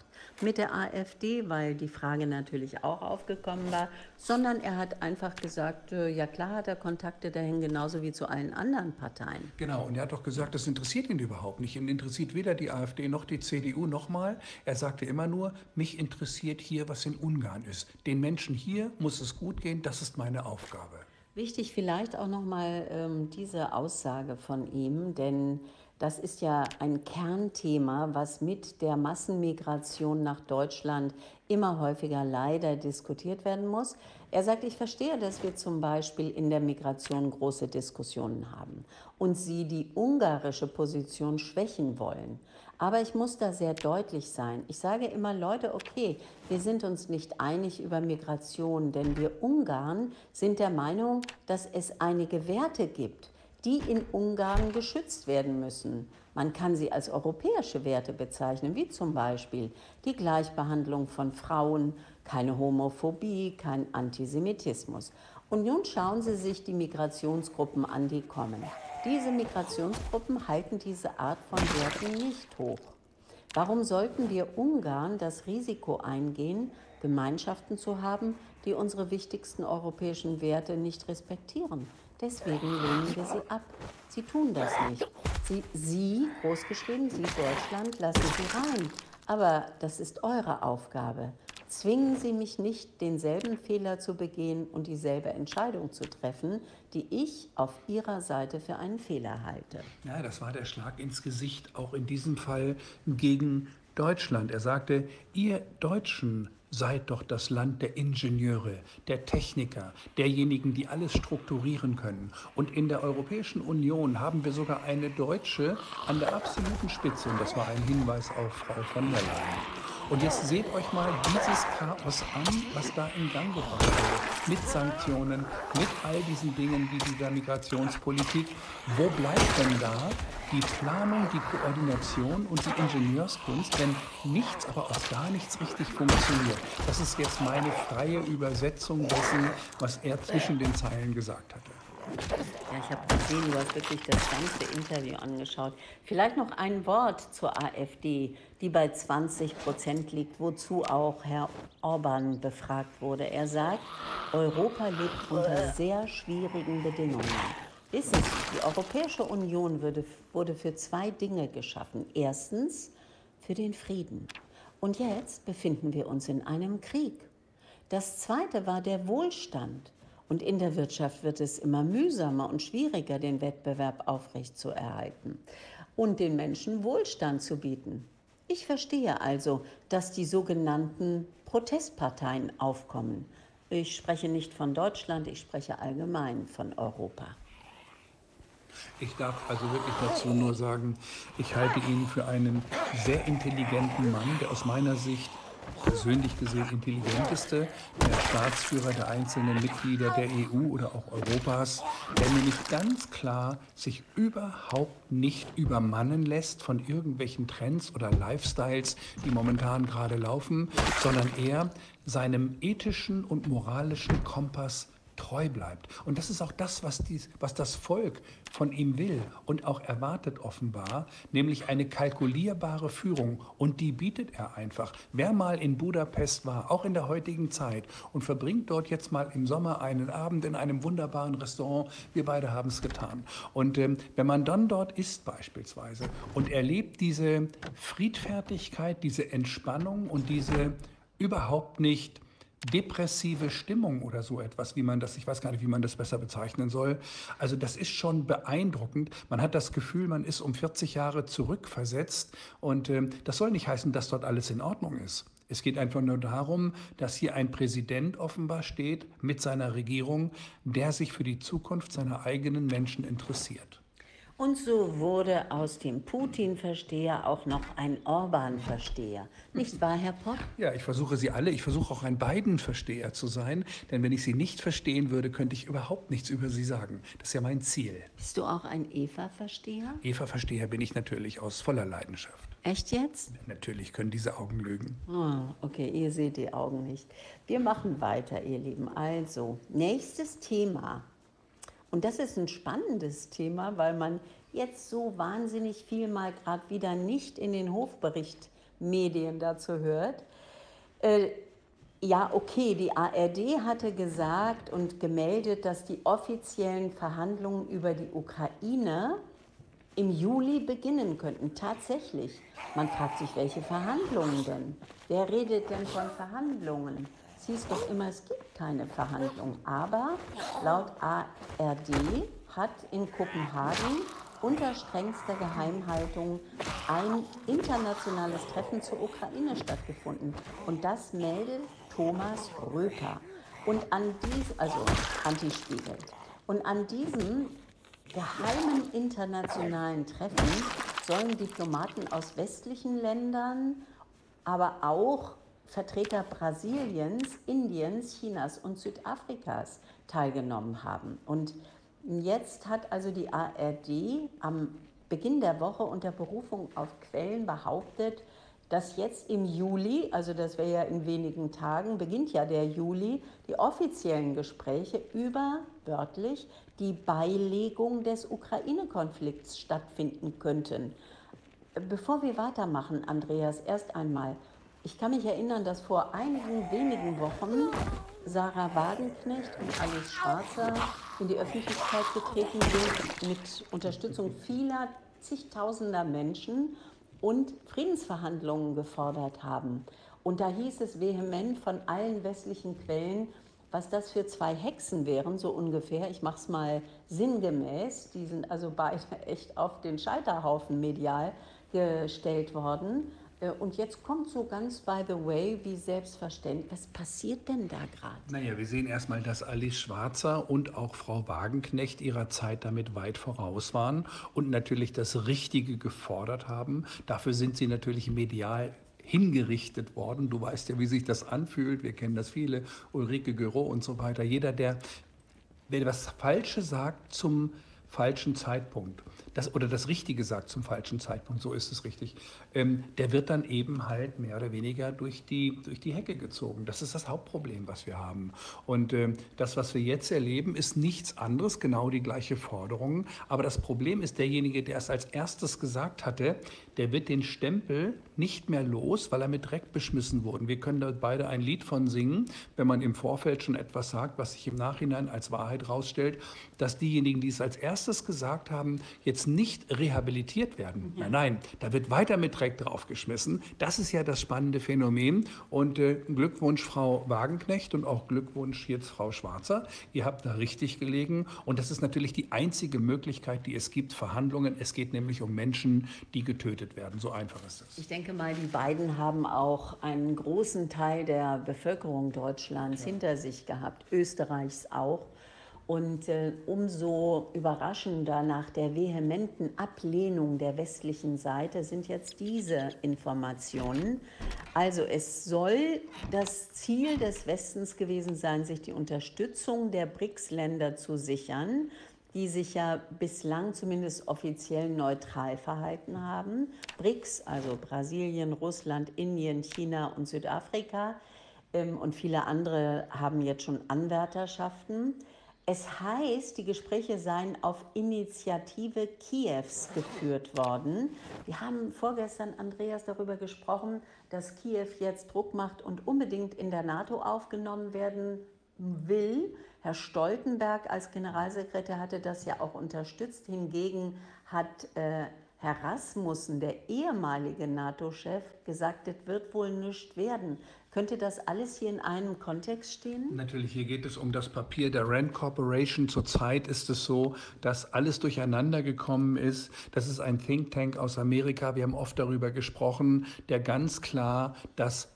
mit der AfD, weil die Frage natürlich auch aufgekommen war, sondern er hat einfach gesagt, äh, ja klar hat er Kontakte dahin, genauso wie zu allen anderen Parteien. Genau, und er hat doch gesagt, das interessiert ihn überhaupt nicht. Ihn interessiert weder die AfD noch die CDU nochmal. Er sagte immer nur, mich interessiert hier, was in Ungarn ist. Den Menschen hier muss es gut gehen, das ist meine Aufgabe. Wichtig vielleicht auch nochmal ähm, diese Aussage von ihm, denn das ist ja ein Kernthema, was mit der Massenmigration nach Deutschland immer häufiger leider diskutiert werden muss. Er sagt, ich verstehe, dass wir zum Beispiel in der Migration große Diskussionen haben und Sie die ungarische Position schwächen wollen. Aber ich muss da sehr deutlich sein. Ich sage immer, Leute, okay, wir sind uns nicht einig über Migration, denn wir Ungarn sind der Meinung, dass es einige Werte gibt, die in Ungarn geschützt werden müssen. Man kann sie als europäische Werte bezeichnen, wie zum Beispiel die Gleichbehandlung von Frauen, keine Homophobie, kein Antisemitismus. Und nun schauen Sie sich die Migrationsgruppen an, die kommen. Diese Migrationsgruppen halten diese Art von Werten nicht hoch. Warum sollten wir Ungarn das Risiko eingehen, Gemeinschaften zu haben, die unsere wichtigsten europäischen Werte nicht respektieren? Deswegen lehnen wir sie ab. Sie tun das nicht. Sie, sie, großgeschrieben, Sie Deutschland, lassen Sie rein. Aber das ist eure Aufgabe. Zwingen Sie mich nicht, denselben Fehler zu begehen und dieselbe Entscheidung zu treffen, die ich auf Ihrer Seite für einen Fehler halte. Ja, das war der Schlag ins Gesicht, auch in diesem Fall gegen Deutschland. Er sagte, ihr Deutschen seid doch das Land der Ingenieure, der Techniker, derjenigen, die alles strukturieren können. Und in der Europäischen Union haben wir sogar eine Deutsche an der absoluten Spitze. Und das war ein Hinweis auf Frau von der Leyen. Und jetzt seht euch mal dieses Chaos an, was da in Gang gebracht wurde. Mit Sanktionen, mit all diesen Dingen wie dieser Migrationspolitik. Wo bleibt denn da die Planung, die Koordination und die Ingenieurskunst, wenn nichts, aber auch gar nichts richtig funktioniert? Das ist jetzt meine freie Übersetzung dessen, was er zwischen den Zeilen gesagt hatte. Ja, ich habe gesehen, du hast wirklich das ganze Interview angeschaut. Vielleicht noch ein Wort zur AfD, die bei 20 Prozent liegt, wozu auch Herr Orban befragt wurde. Er sagt, Europa lebt unter sehr schwierigen Bedingungen. Ist es, die Europäische Union würde, wurde für zwei Dinge geschaffen. Erstens für den Frieden. Und jetzt befinden wir uns in einem Krieg. Das zweite war der Wohlstand. Und in der Wirtschaft wird es immer mühsamer und schwieriger, den Wettbewerb aufrechtzuerhalten und den Menschen Wohlstand zu bieten. Ich verstehe also, dass die sogenannten Protestparteien aufkommen. Ich spreche nicht von Deutschland, ich spreche allgemein von Europa. Ich darf also wirklich dazu nur sagen, ich halte ihn für einen sehr intelligenten Mann, der aus meiner Sicht persönlich gesehen intelligenteste der Staatsführer der einzelnen Mitglieder der EU oder auch Europas, der nämlich ganz klar sich überhaupt nicht übermannen lässt von irgendwelchen Trends oder Lifestyles, die momentan gerade laufen, sondern er seinem ethischen und moralischen Kompass treu bleibt. Und das ist auch das, was, dies, was das Volk von ihm will und auch erwartet offenbar, nämlich eine kalkulierbare Führung. Und die bietet er einfach. Wer mal in Budapest war, auch in der heutigen Zeit, und verbringt dort jetzt mal im Sommer einen Abend in einem wunderbaren Restaurant, wir beide haben es getan. Und ähm, wenn man dann dort ist beispielsweise und erlebt diese Friedfertigkeit, diese Entspannung und diese überhaupt nicht depressive Stimmung oder so etwas, wie man das, ich weiß gar nicht, wie man das besser bezeichnen soll. Also das ist schon beeindruckend. Man hat das Gefühl, man ist um 40 Jahre zurückversetzt und äh, das soll nicht heißen, dass dort alles in Ordnung ist. Es geht einfach nur darum, dass hier ein Präsident offenbar steht mit seiner Regierung, der sich für die Zukunft seiner eigenen Menschen interessiert. Und so wurde aus dem Putin-Versteher auch noch ein Orban-Versteher. Nicht wahr, Herr Popp? Ja, ich versuche Sie alle. Ich versuche auch ein Biden-Versteher zu sein. Denn wenn ich Sie nicht verstehen würde, könnte ich überhaupt nichts über Sie sagen. Das ist ja mein Ziel. Bist du auch ein Eva-Versteher? Eva-Versteher bin ich natürlich aus voller Leidenschaft. Echt jetzt? Natürlich können diese Augen lügen. Oh, okay, ihr seht die Augen nicht. Wir machen weiter, ihr Lieben. Also, nächstes Thema. Und das ist ein spannendes Thema, weil man jetzt so wahnsinnig viel mal gerade wieder nicht in den Hofberichtmedien dazu hört. Äh, ja, okay, die ARD hatte gesagt und gemeldet, dass die offiziellen Verhandlungen über die Ukraine im Juli beginnen könnten. Tatsächlich. Man fragt sich, welche Verhandlungen denn? Wer redet denn von Verhandlungen? Hieß doch immer, es gibt keine Verhandlungen. Aber laut ARD hat in Kopenhagen unter strengster Geheimhaltung ein internationales Treffen zur Ukraine stattgefunden. Und das meldet Thomas Röper. Und an diesem, also Antispiegel. Und an diesem geheimen internationalen Treffen sollen Diplomaten aus westlichen Ländern, aber auch Vertreter Brasiliens, Indiens, Chinas und Südafrikas teilgenommen haben. Und jetzt hat also die ARD am Beginn der Woche unter Berufung auf Quellen behauptet, dass jetzt im Juli, also das wäre ja in wenigen Tagen, beginnt ja der Juli, die offiziellen Gespräche über wörtlich die Beilegung des Ukraine-Konflikts stattfinden könnten. Bevor wir weitermachen, Andreas, erst einmal, ich kann mich erinnern, dass vor einigen wenigen Wochen Sarah Wagenknecht und Alice Schwarzer in die Öffentlichkeit getreten sind mit Unterstützung vieler zigtausender Menschen und Friedensverhandlungen gefordert haben. Und da hieß es vehement von allen westlichen Quellen, was das für zwei Hexen wären, so ungefähr. Ich mache es mal sinngemäß. Die sind also beide echt auf den Scheiterhaufen medial gestellt worden. Äh, und jetzt kommt so ganz by the way, wie selbstverständlich. Was passiert denn da gerade? Naja, wir sehen erstmal, dass Alice Schwarzer und auch Frau Wagenknecht ihrer Zeit damit weit voraus waren und natürlich das Richtige gefordert haben. Dafür sind sie natürlich medial hingerichtet worden. Du weißt ja, wie sich das anfühlt. Wir kennen das viele, Ulrike Görow und so weiter. Jeder, der, der was Falsches sagt zum falschen Zeitpunkt das, oder das Richtige sagt zum falschen Zeitpunkt, so ist es richtig, ähm, der wird dann eben halt mehr oder weniger durch die, durch die Hecke gezogen. Das ist das Hauptproblem, was wir haben. Und ähm, das, was wir jetzt erleben, ist nichts anderes, genau die gleiche Forderung. Aber das Problem ist, derjenige, der es als erstes gesagt hatte, der wird den Stempel nicht mehr los, weil er mit Dreck beschmissen wurde. Wir können da beide ein Lied von singen, wenn man im Vorfeld schon etwas sagt, was sich im Nachhinein als Wahrheit rausstellt, dass diejenigen, die es als erstes gesagt haben, jetzt nicht rehabilitiert werden. Ja. Nein, nein, da wird weiter mit Dreck draufgeschmissen. Das ist ja das spannende Phänomen. Und äh, Glückwunsch Frau Wagenknecht und auch Glückwunsch jetzt Frau Schwarzer. Ihr habt da richtig gelegen. Und das ist natürlich die einzige Möglichkeit, die es gibt, Verhandlungen. Es geht nämlich um Menschen, die getötet werden. So einfach ist es. Ich denke mal, die beiden haben auch einen großen Teil der Bevölkerung Deutschlands ja. hinter sich gehabt, Österreichs auch. Und äh, umso überraschender nach der vehementen Ablehnung der westlichen Seite sind jetzt diese Informationen. Also es soll das Ziel des Westens gewesen sein, sich die Unterstützung der BRICS-Länder zu sichern, die sich ja bislang zumindest offiziell neutral verhalten haben. BRICS, also Brasilien, Russland, Indien, China und Südafrika ähm, und viele andere haben jetzt schon Anwärterschaften. Es heißt, die Gespräche seien auf Initiative Kiews geführt worden. Wir haben vorgestern, Andreas, darüber gesprochen, dass Kiew jetzt Druck macht und unbedingt in der NATO aufgenommen werden will. Herr Stoltenberg als Generalsekretär hatte das ja auch unterstützt. Hingegen hat äh, Herr Rasmussen, der ehemalige NATO-Chef, gesagt, es wird wohl nichts werden. Könnte das alles hier in einem Kontext stehen? Natürlich, hier geht es um das Papier der Rand Corporation. Zurzeit ist es so, dass alles durcheinander gekommen ist. Das ist ein Think Tank aus Amerika. Wir haben oft darüber gesprochen, der ganz klar das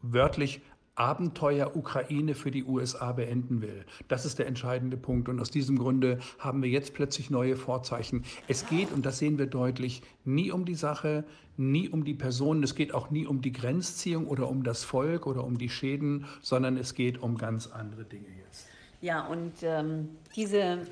wörtlich Abenteuer Ukraine für die USA beenden will. Das ist der entscheidende Punkt. Und aus diesem Grunde haben wir jetzt plötzlich neue Vorzeichen. Es geht, und das sehen wir deutlich, nie um die Sache, nie um die Personen. Es geht auch nie um die Grenzziehung oder um das Volk oder um die Schäden, sondern es geht um ganz andere Dinge jetzt. Ja, und ähm, diese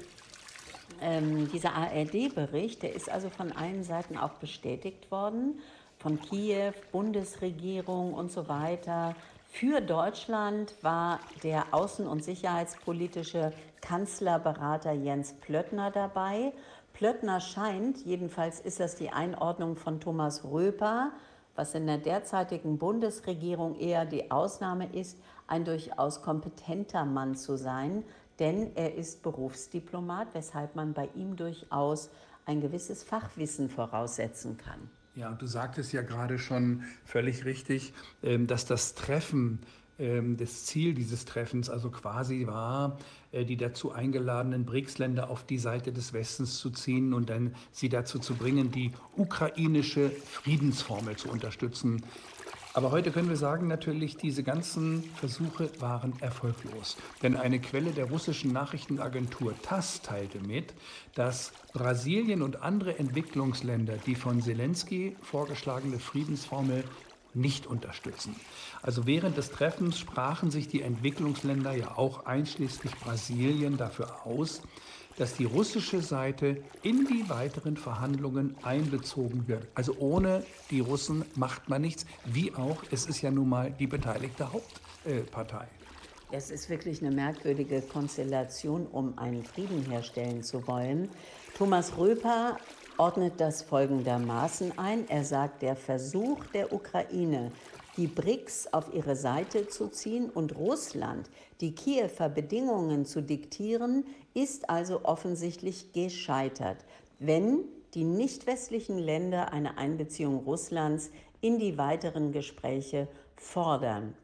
ähm, dieser ARD-Bericht, der ist also von allen Seiten auch bestätigt worden, von Kiew, Bundesregierung und so weiter. Für Deutschland war der außen- und sicherheitspolitische Kanzlerberater Jens Plöttner dabei. Plöttner scheint, jedenfalls ist das die Einordnung von Thomas Röper, was in der derzeitigen Bundesregierung eher die Ausnahme ist, ein durchaus kompetenter Mann zu sein, denn er ist Berufsdiplomat, weshalb man bei ihm durchaus ein gewisses Fachwissen voraussetzen kann. Ja, und du sagtest ja gerade schon völlig richtig, ähm, dass das Treffen ähm, das Ziel dieses Treffens also quasi war, äh, die dazu eingeladenen BRICS-Länder auf die Seite des Westens zu ziehen und dann sie dazu zu bringen, die ukrainische Friedensformel zu unterstützen. Aber heute können wir sagen, natürlich, diese ganzen Versuche waren erfolglos. Denn eine Quelle der russischen Nachrichtenagentur TASS teilte mit, dass Brasilien und andere Entwicklungsländer die von Zelensky vorgeschlagene Friedensformel nicht unterstützen. Also während des Treffens sprachen sich die Entwicklungsländer ja auch einschließlich Brasilien dafür aus, dass die russische Seite in die weiteren Verhandlungen einbezogen wird. Also ohne die Russen macht man nichts, wie auch, es ist ja nun mal die beteiligte Hauptpartei. Es ist wirklich eine merkwürdige Konstellation, um einen Frieden herstellen zu wollen. Thomas Röper ordnet das folgendermaßen ein. Er sagt, der Versuch der Ukraine, die BRICS auf ihre Seite zu ziehen und Russland die Kiewer Bedingungen zu diktieren, ist also offensichtlich gescheitert, wenn die nicht westlichen Länder eine Einbeziehung Russlands in die weiteren Gespräche fordern.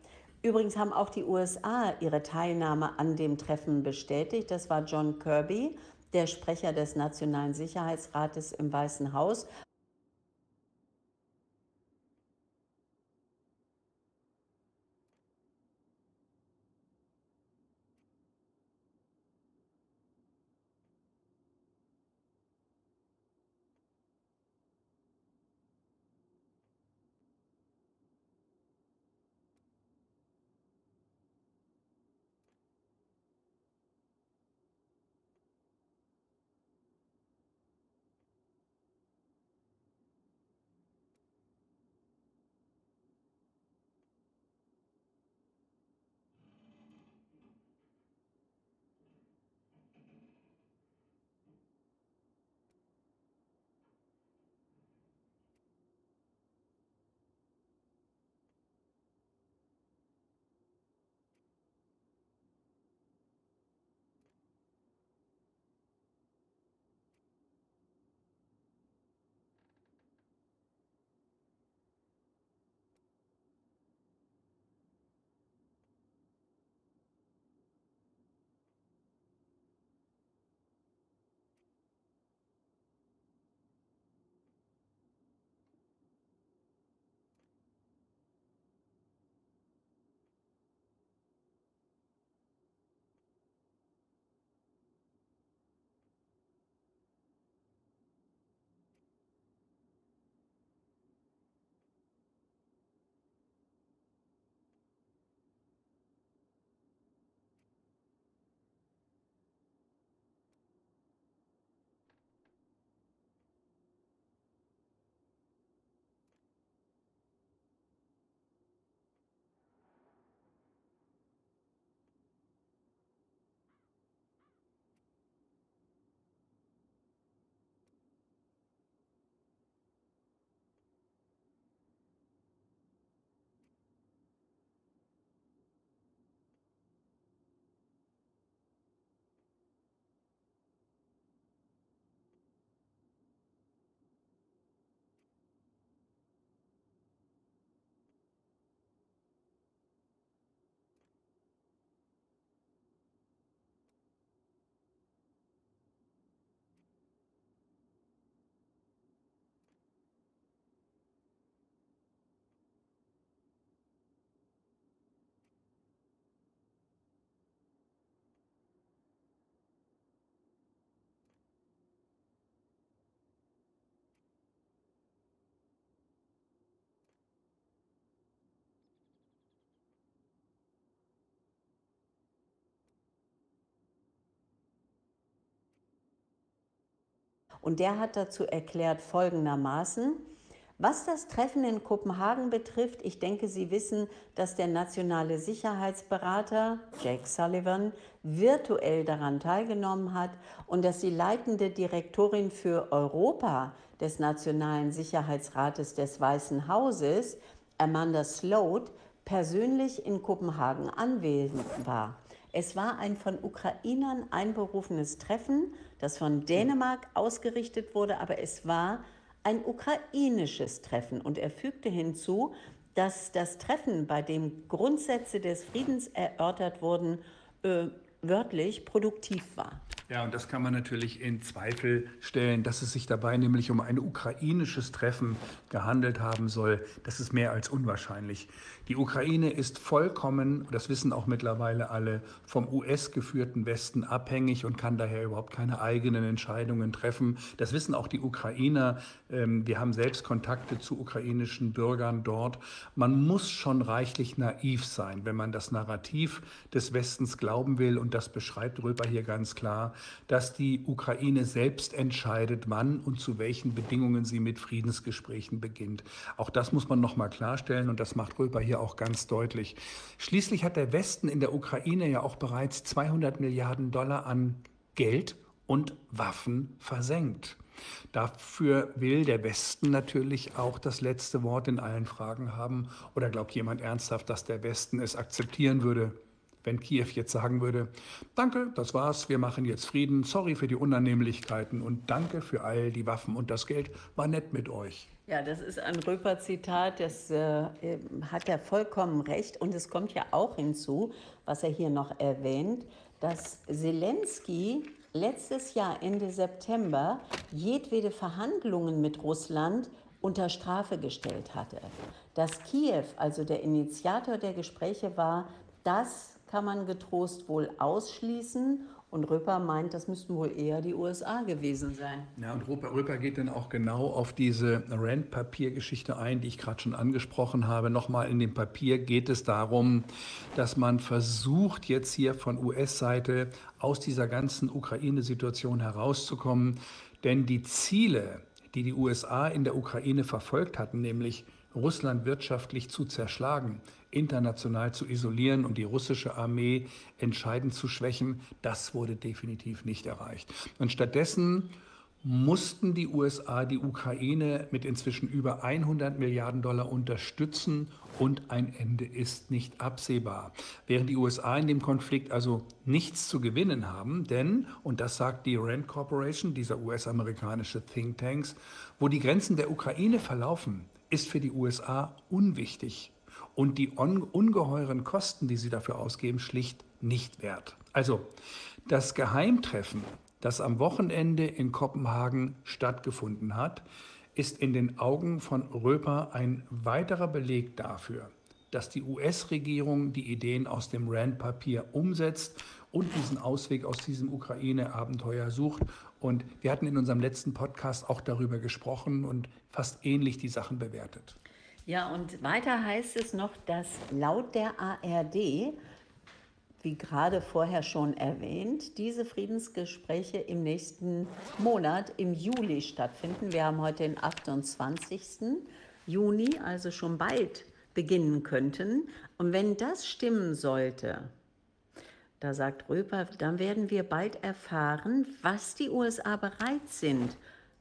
Übrigens haben auch die USA ihre Teilnahme an dem Treffen bestätigt. Das war John Kirby, der Sprecher des Nationalen Sicherheitsrates im Weißen Haus. Und der hat dazu erklärt folgendermaßen, was das Treffen in Kopenhagen betrifft, ich denke, Sie wissen, dass der nationale Sicherheitsberater Jake Sullivan virtuell daran teilgenommen hat und dass die leitende Direktorin für Europa des Nationalen Sicherheitsrates des Weißen Hauses, Amanda Sloat, persönlich in Kopenhagen anwesend war. Es war ein von Ukrainern einberufenes Treffen, das von Dänemark ausgerichtet wurde, aber es war ein ukrainisches Treffen. Und er fügte hinzu, dass das Treffen, bei dem Grundsätze des Friedens erörtert wurden, äh, wörtlich produktiv war. Ja, und das kann man natürlich in Zweifel stellen, dass es sich dabei nämlich um ein ukrainisches Treffen gehandelt haben soll. Das ist mehr als unwahrscheinlich. Die Ukraine ist vollkommen, das wissen auch mittlerweile alle, vom US-geführten Westen abhängig und kann daher überhaupt keine eigenen Entscheidungen treffen. Das wissen auch die Ukrainer. Ähm, wir haben selbst Kontakte zu ukrainischen Bürgern dort. Man muss schon reichlich naiv sein, wenn man das Narrativ des Westens glauben will. Und das beschreibt Röper hier ganz klar dass die Ukraine selbst entscheidet, wann und zu welchen Bedingungen sie mit Friedensgesprächen beginnt. Auch das muss man noch mal klarstellen und das macht Röper hier auch ganz deutlich. Schließlich hat der Westen in der Ukraine ja auch bereits 200 Milliarden Dollar an Geld und Waffen versenkt. Dafür will der Westen natürlich auch das letzte Wort in allen Fragen haben. Oder glaubt jemand ernsthaft, dass der Westen es akzeptieren würde, wenn Kiew jetzt sagen würde, danke, das war's, wir machen jetzt Frieden, sorry für die Unannehmlichkeiten und danke für all die Waffen und das Geld, war nett mit euch. Ja, das ist ein Röper-Zitat, das äh, hat er vollkommen recht. Und es kommt ja auch hinzu, was er hier noch erwähnt, dass Zelensky letztes Jahr Ende September jedwede Verhandlungen mit Russland unter Strafe gestellt hatte. Dass Kiew, also der Initiator der Gespräche war, das kann man getrost wohl ausschließen. Und Röper meint, das müssten wohl eher die USA gewesen sein. Ja, und Röper, Röper geht dann auch genau auf diese Rand-Papier-Geschichte ein, die ich gerade schon angesprochen habe. Nochmal in dem Papier geht es darum, dass man versucht, jetzt hier von US-Seite aus dieser ganzen Ukraine-Situation herauszukommen. Denn die Ziele, die die USA in der Ukraine verfolgt hatten, nämlich Russland wirtschaftlich zu zerschlagen, international zu isolieren und die russische Armee entscheidend zu schwächen, das wurde definitiv nicht erreicht. Und stattdessen mussten die USA die Ukraine mit inzwischen über 100 Milliarden Dollar unterstützen und ein Ende ist nicht absehbar. Während die USA in dem Konflikt also nichts zu gewinnen haben, denn, und das sagt die Rand Corporation, dieser US-amerikanische Think Tanks, wo die Grenzen der Ukraine verlaufen, ist für die USA unwichtig und die ungeheuren Kosten, die sie dafür ausgeben, schlicht nicht wert. Also das Geheimtreffen, das am Wochenende in Kopenhagen stattgefunden hat, ist in den Augen von Röper ein weiterer Beleg dafür, dass die US-Regierung die Ideen aus dem Rand-Papier umsetzt und diesen Ausweg aus diesem Ukraine-Abenteuer sucht. Und wir hatten in unserem letzten Podcast auch darüber gesprochen und fast ähnlich die Sachen bewertet. Ja, und weiter heißt es noch, dass laut der ARD, wie gerade vorher schon erwähnt, diese Friedensgespräche im nächsten Monat, im Juli stattfinden. Wir haben heute den 28. Juni, also schon bald beginnen könnten. Und wenn das stimmen sollte, da sagt Röper, dann werden wir bald erfahren, was die USA bereit sind,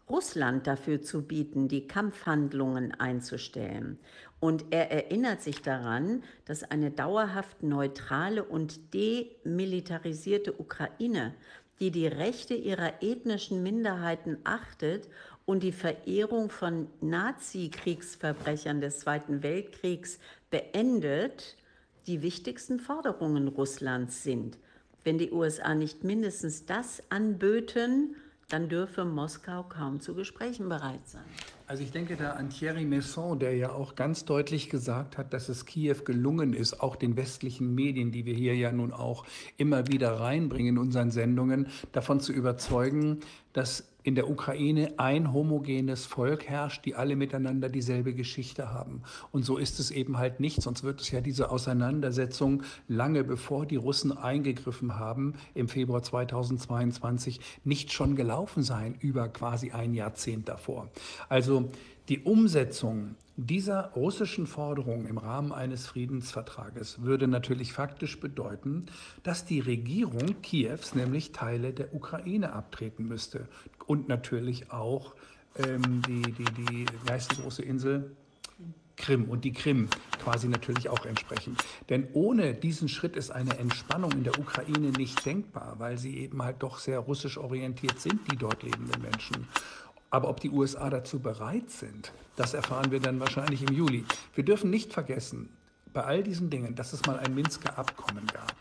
Russland dafür zu bieten, die Kampfhandlungen einzustellen. Und er erinnert sich daran, dass eine dauerhaft neutrale und demilitarisierte Ukraine, die die Rechte ihrer ethnischen Minderheiten achtet und die Verehrung von Nazi-Kriegsverbrechern des Zweiten Weltkriegs beendet, die wichtigsten Forderungen Russlands sind. Wenn die USA nicht mindestens das anböten, dann dürfe Moskau kaum zu Gesprächen bereit sein. Also ich denke da an Thierry Messon, der ja auch ganz deutlich gesagt hat, dass es Kiew gelungen ist, auch den westlichen Medien, die wir hier ja nun auch immer wieder reinbringen in unseren Sendungen, davon zu überzeugen, dass in der Ukraine ein homogenes Volk herrscht, die alle miteinander dieselbe Geschichte haben. Und so ist es eben halt nicht, sonst wird es ja diese Auseinandersetzung lange bevor die Russen eingegriffen haben im Februar 2022 nicht schon gelaufen sein, über quasi ein Jahrzehnt davor. Also die Umsetzung dieser russischen Forderung im Rahmen eines Friedensvertrages würde natürlich faktisch bedeuten, dass die Regierung Kiews nämlich Teile der Ukraine abtreten müsste und natürlich auch ähm, die, die, die, wie große Insel? Krim und die Krim quasi natürlich auch entsprechend. Denn ohne diesen Schritt ist eine Entspannung in der Ukraine nicht denkbar, weil sie eben halt doch sehr russisch orientiert sind, die dort lebenden Menschen. Aber ob die USA dazu bereit sind, das erfahren wir dann wahrscheinlich im Juli. Wir dürfen nicht vergessen, bei all diesen Dingen, dass es mal ein Minsker Abkommen gab.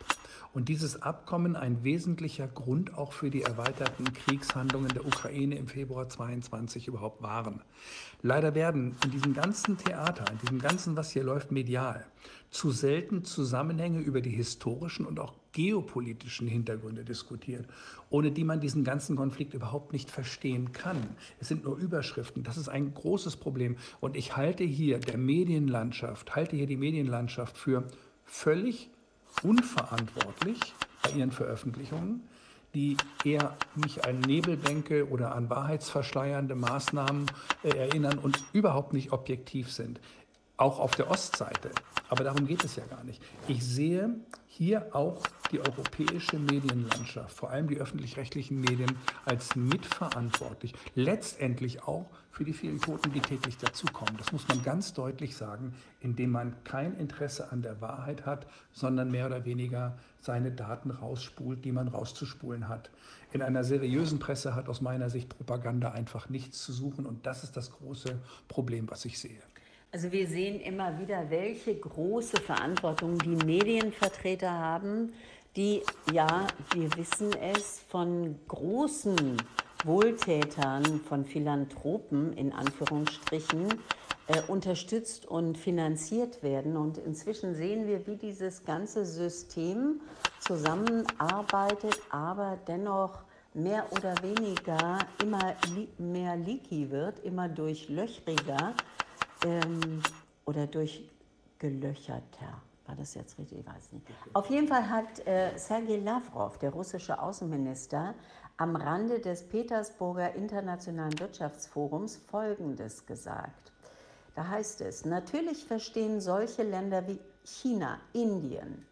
Und dieses Abkommen ein wesentlicher Grund auch für die erweiterten Kriegshandlungen der Ukraine im Februar 22 überhaupt waren. Leider werden in diesem ganzen Theater, in diesem ganzen, was hier läuft, medial, zu selten Zusammenhänge über die historischen und auch geopolitischen Hintergründe diskutiert, ohne die man diesen ganzen Konflikt überhaupt nicht verstehen kann. Es sind nur Überschriften. Das ist ein großes Problem. Und ich halte hier der Medienlandschaft, halte hier die Medienlandschaft für völlig unverantwortlich bei ihren Veröffentlichungen, die eher mich an Nebelbänke oder an wahrheitsverschleiernde Maßnahmen äh, erinnern und überhaupt nicht objektiv sind auch auf der Ostseite. Aber darum geht es ja gar nicht. Ich sehe hier auch die europäische Medienlandschaft, vor allem die öffentlich-rechtlichen Medien, als mitverantwortlich. Letztendlich auch für die vielen Toten, die täglich dazukommen. Das muss man ganz deutlich sagen, indem man kein Interesse an der Wahrheit hat, sondern mehr oder weniger seine Daten rausspult, die man rauszuspulen hat. In einer seriösen Presse hat aus meiner Sicht Propaganda einfach nichts zu suchen und das ist das große Problem, was ich sehe. Also wir sehen immer wieder, welche große Verantwortung die Medienvertreter haben, die, ja, wir wissen es, von großen Wohltätern, von Philanthropen in Anführungsstrichen, äh, unterstützt und finanziert werden. Und inzwischen sehen wir, wie dieses ganze System zusammenarbeitet, aber dennoch mehr oder weniger immer mehr leaky wird, immer durchlöchriger ähm, oder durchgelöcherter. War das jetzt richtig? Ich weiß nicht. Auf jeden Fall hat äh, Sergei Lavrov, der russische Außenminister, am Rande des Petersburger Internationalen Wirtschaftsforums Folgendes gesagt. Da heißt es, natürlich verstehen solche Länder wie China, Indien,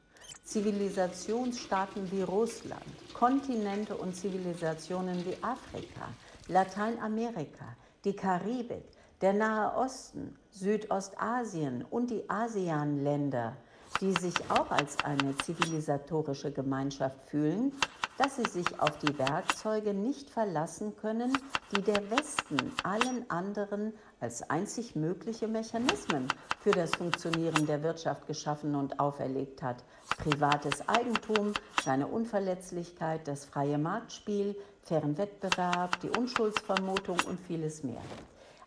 Zivilisationsstaaten wie Russland, Kontinente und Zivilisationen wie Afrika, Lateinamerika, die Karibik, der Nahe Osten, Südostasien und die ASEAN-Länder, die sich auch als eine zivilisatorische Gemeinschaft fühlen, dass sie sich auf die Werkzeuge nicht verlassen können, die der Westen allen anderen als einzig mögliche Mechanismen für das Funktionieren der Wirtschaft geschaffen und auferlegt hat. Privates Eigentum, seine Unverletzlichkeit, das freie Marktspiel, fairen Wettbewerb, die Unschuldsvermutung und vieles mehr.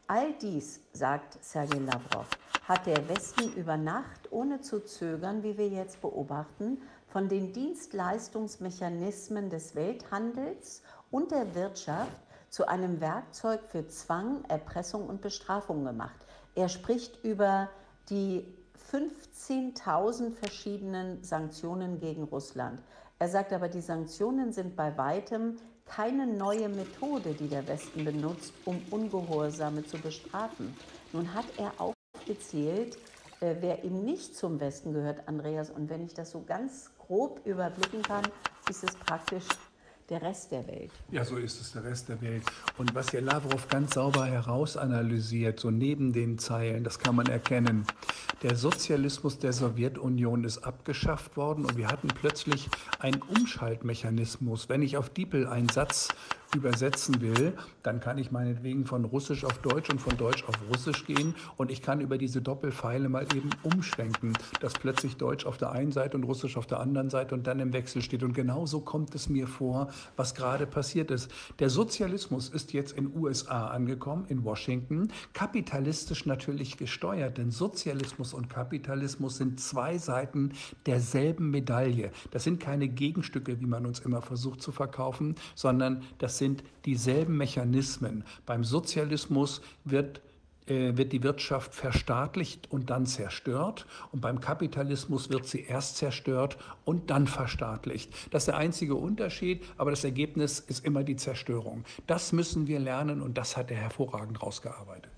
All dies, sagt Sergei Lavrov, hat der Westen über Nacht ohne zu zögern, wie wir jetzt beobachten, von den Dienstleistungsmechanismen des Welthandels und der Wirtschaft zu einem Werkzeug für Zwang, Erpressung und Bestrafung gemacht. Er spricht über die 15.000 verschiedenen Sanktionen gegen Russland. Er sagt aber, die Sanktionen sind bei weitem keine neue Methode, die der Westen benutzt, um Ungehorsame zu bestrafen. Nun hat er aufgezählt, äh, wer ihm nicht zum Westen gehört, Andreas. Und wenn ich das so ganz grob überblicken kann, ist es praktisch der Rest der Welt. Ja, so ist es der Rest der Welt. Und was hier Lavrov ganz sauber herausanalysiert, so neben den Zeilen, das kann man erkennen. Der Sozialismus der Sowjetunion ist abgeschafft worden und wir hatten plötzlich einen Umschaltmechanismus. Wenn ich auf Diepel einen Satz übersetzen will, dann kann ich meinetwegen von Russisch auf Deutsch und von Deutsch auf Russisch gehen und ich kann über diese Doppelpfeile mal eben umschwenken, dass plötzlich Deutsch auf der einen Seite und Russisch auf der anderen Seite und dann im Wechsel steht. Und genauso kommt es mir vor, was gerade passiert ist. Der Sozialismus ist jetzt in USA angekommen, in Washington, kapitalistisch natürlich gesteuert, denn Sozialismus und Kapitalismus sind zwei Seiten derselben Medaille. Das sind keine Gegenstücke, wie man uns immer versucht zu verkaufen, sondern das sind sind dieselben Mechanismen. Beim Sozialismus wird äh, wird die Wirtschaft verstaatlicht und dann zerstört. Und beim Kapitalismus wird sie erst zerstört und dann verstaatlicht. Das ist der einzige Unterschied, aber das Ergebnis ist immer die Zerstörung. Das müssen wir lernen und das hat er hervorragend rausgearbeitet.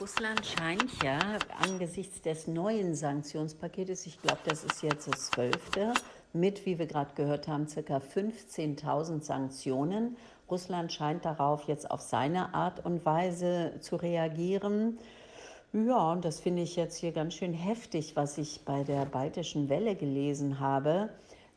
Russland scheint ja angesichts des neuen Sanktionspaketes, ich glaube, das ist jetzt das zwölfte, mit, wie wir gerade gehört haben, ca. 15.000 Sanktionen Russland scheint darauf jetzt auf seine Art und Weise zu reagieren. Ja, und das finde ich jetzt hier ganz schön heftig, was ich bei der Baltischen Welle gelesen habe.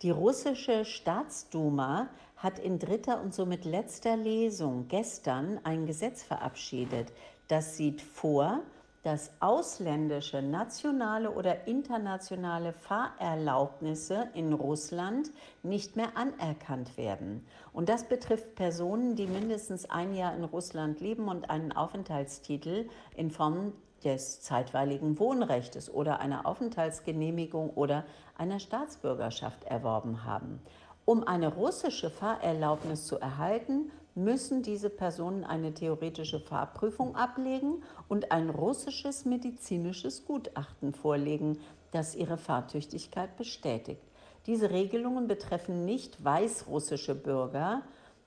Die russische Staatsduma hat in dritter und somit letzter Lesung gestern ein Gesetz verabschiedet. Das sieht vor, dass ausländische, nationale oder internationale Fahrerlaubnisse in Russland nicht mehr anerkannt werden. Und das betrifft Personen, die mindestens ein Jahr in Russland leben und einen Aufenthaltstitel in Form des zeitweiligen Wohnrechtes oder einer Aufenthaltsgenehmigung oder einer Staatsbürgerschaft erworben haben. Um eine russische Fahrerlaubnis zu erhalten, müssen diese Personen eine theoretische Fahrprüfung ablegen und ein russisches medizinisches Gutachten vorlegen, das ihre Fahrtüchtigkeit bestätigt. Diese Regelungen betreffen nicht weißrussische Bürger,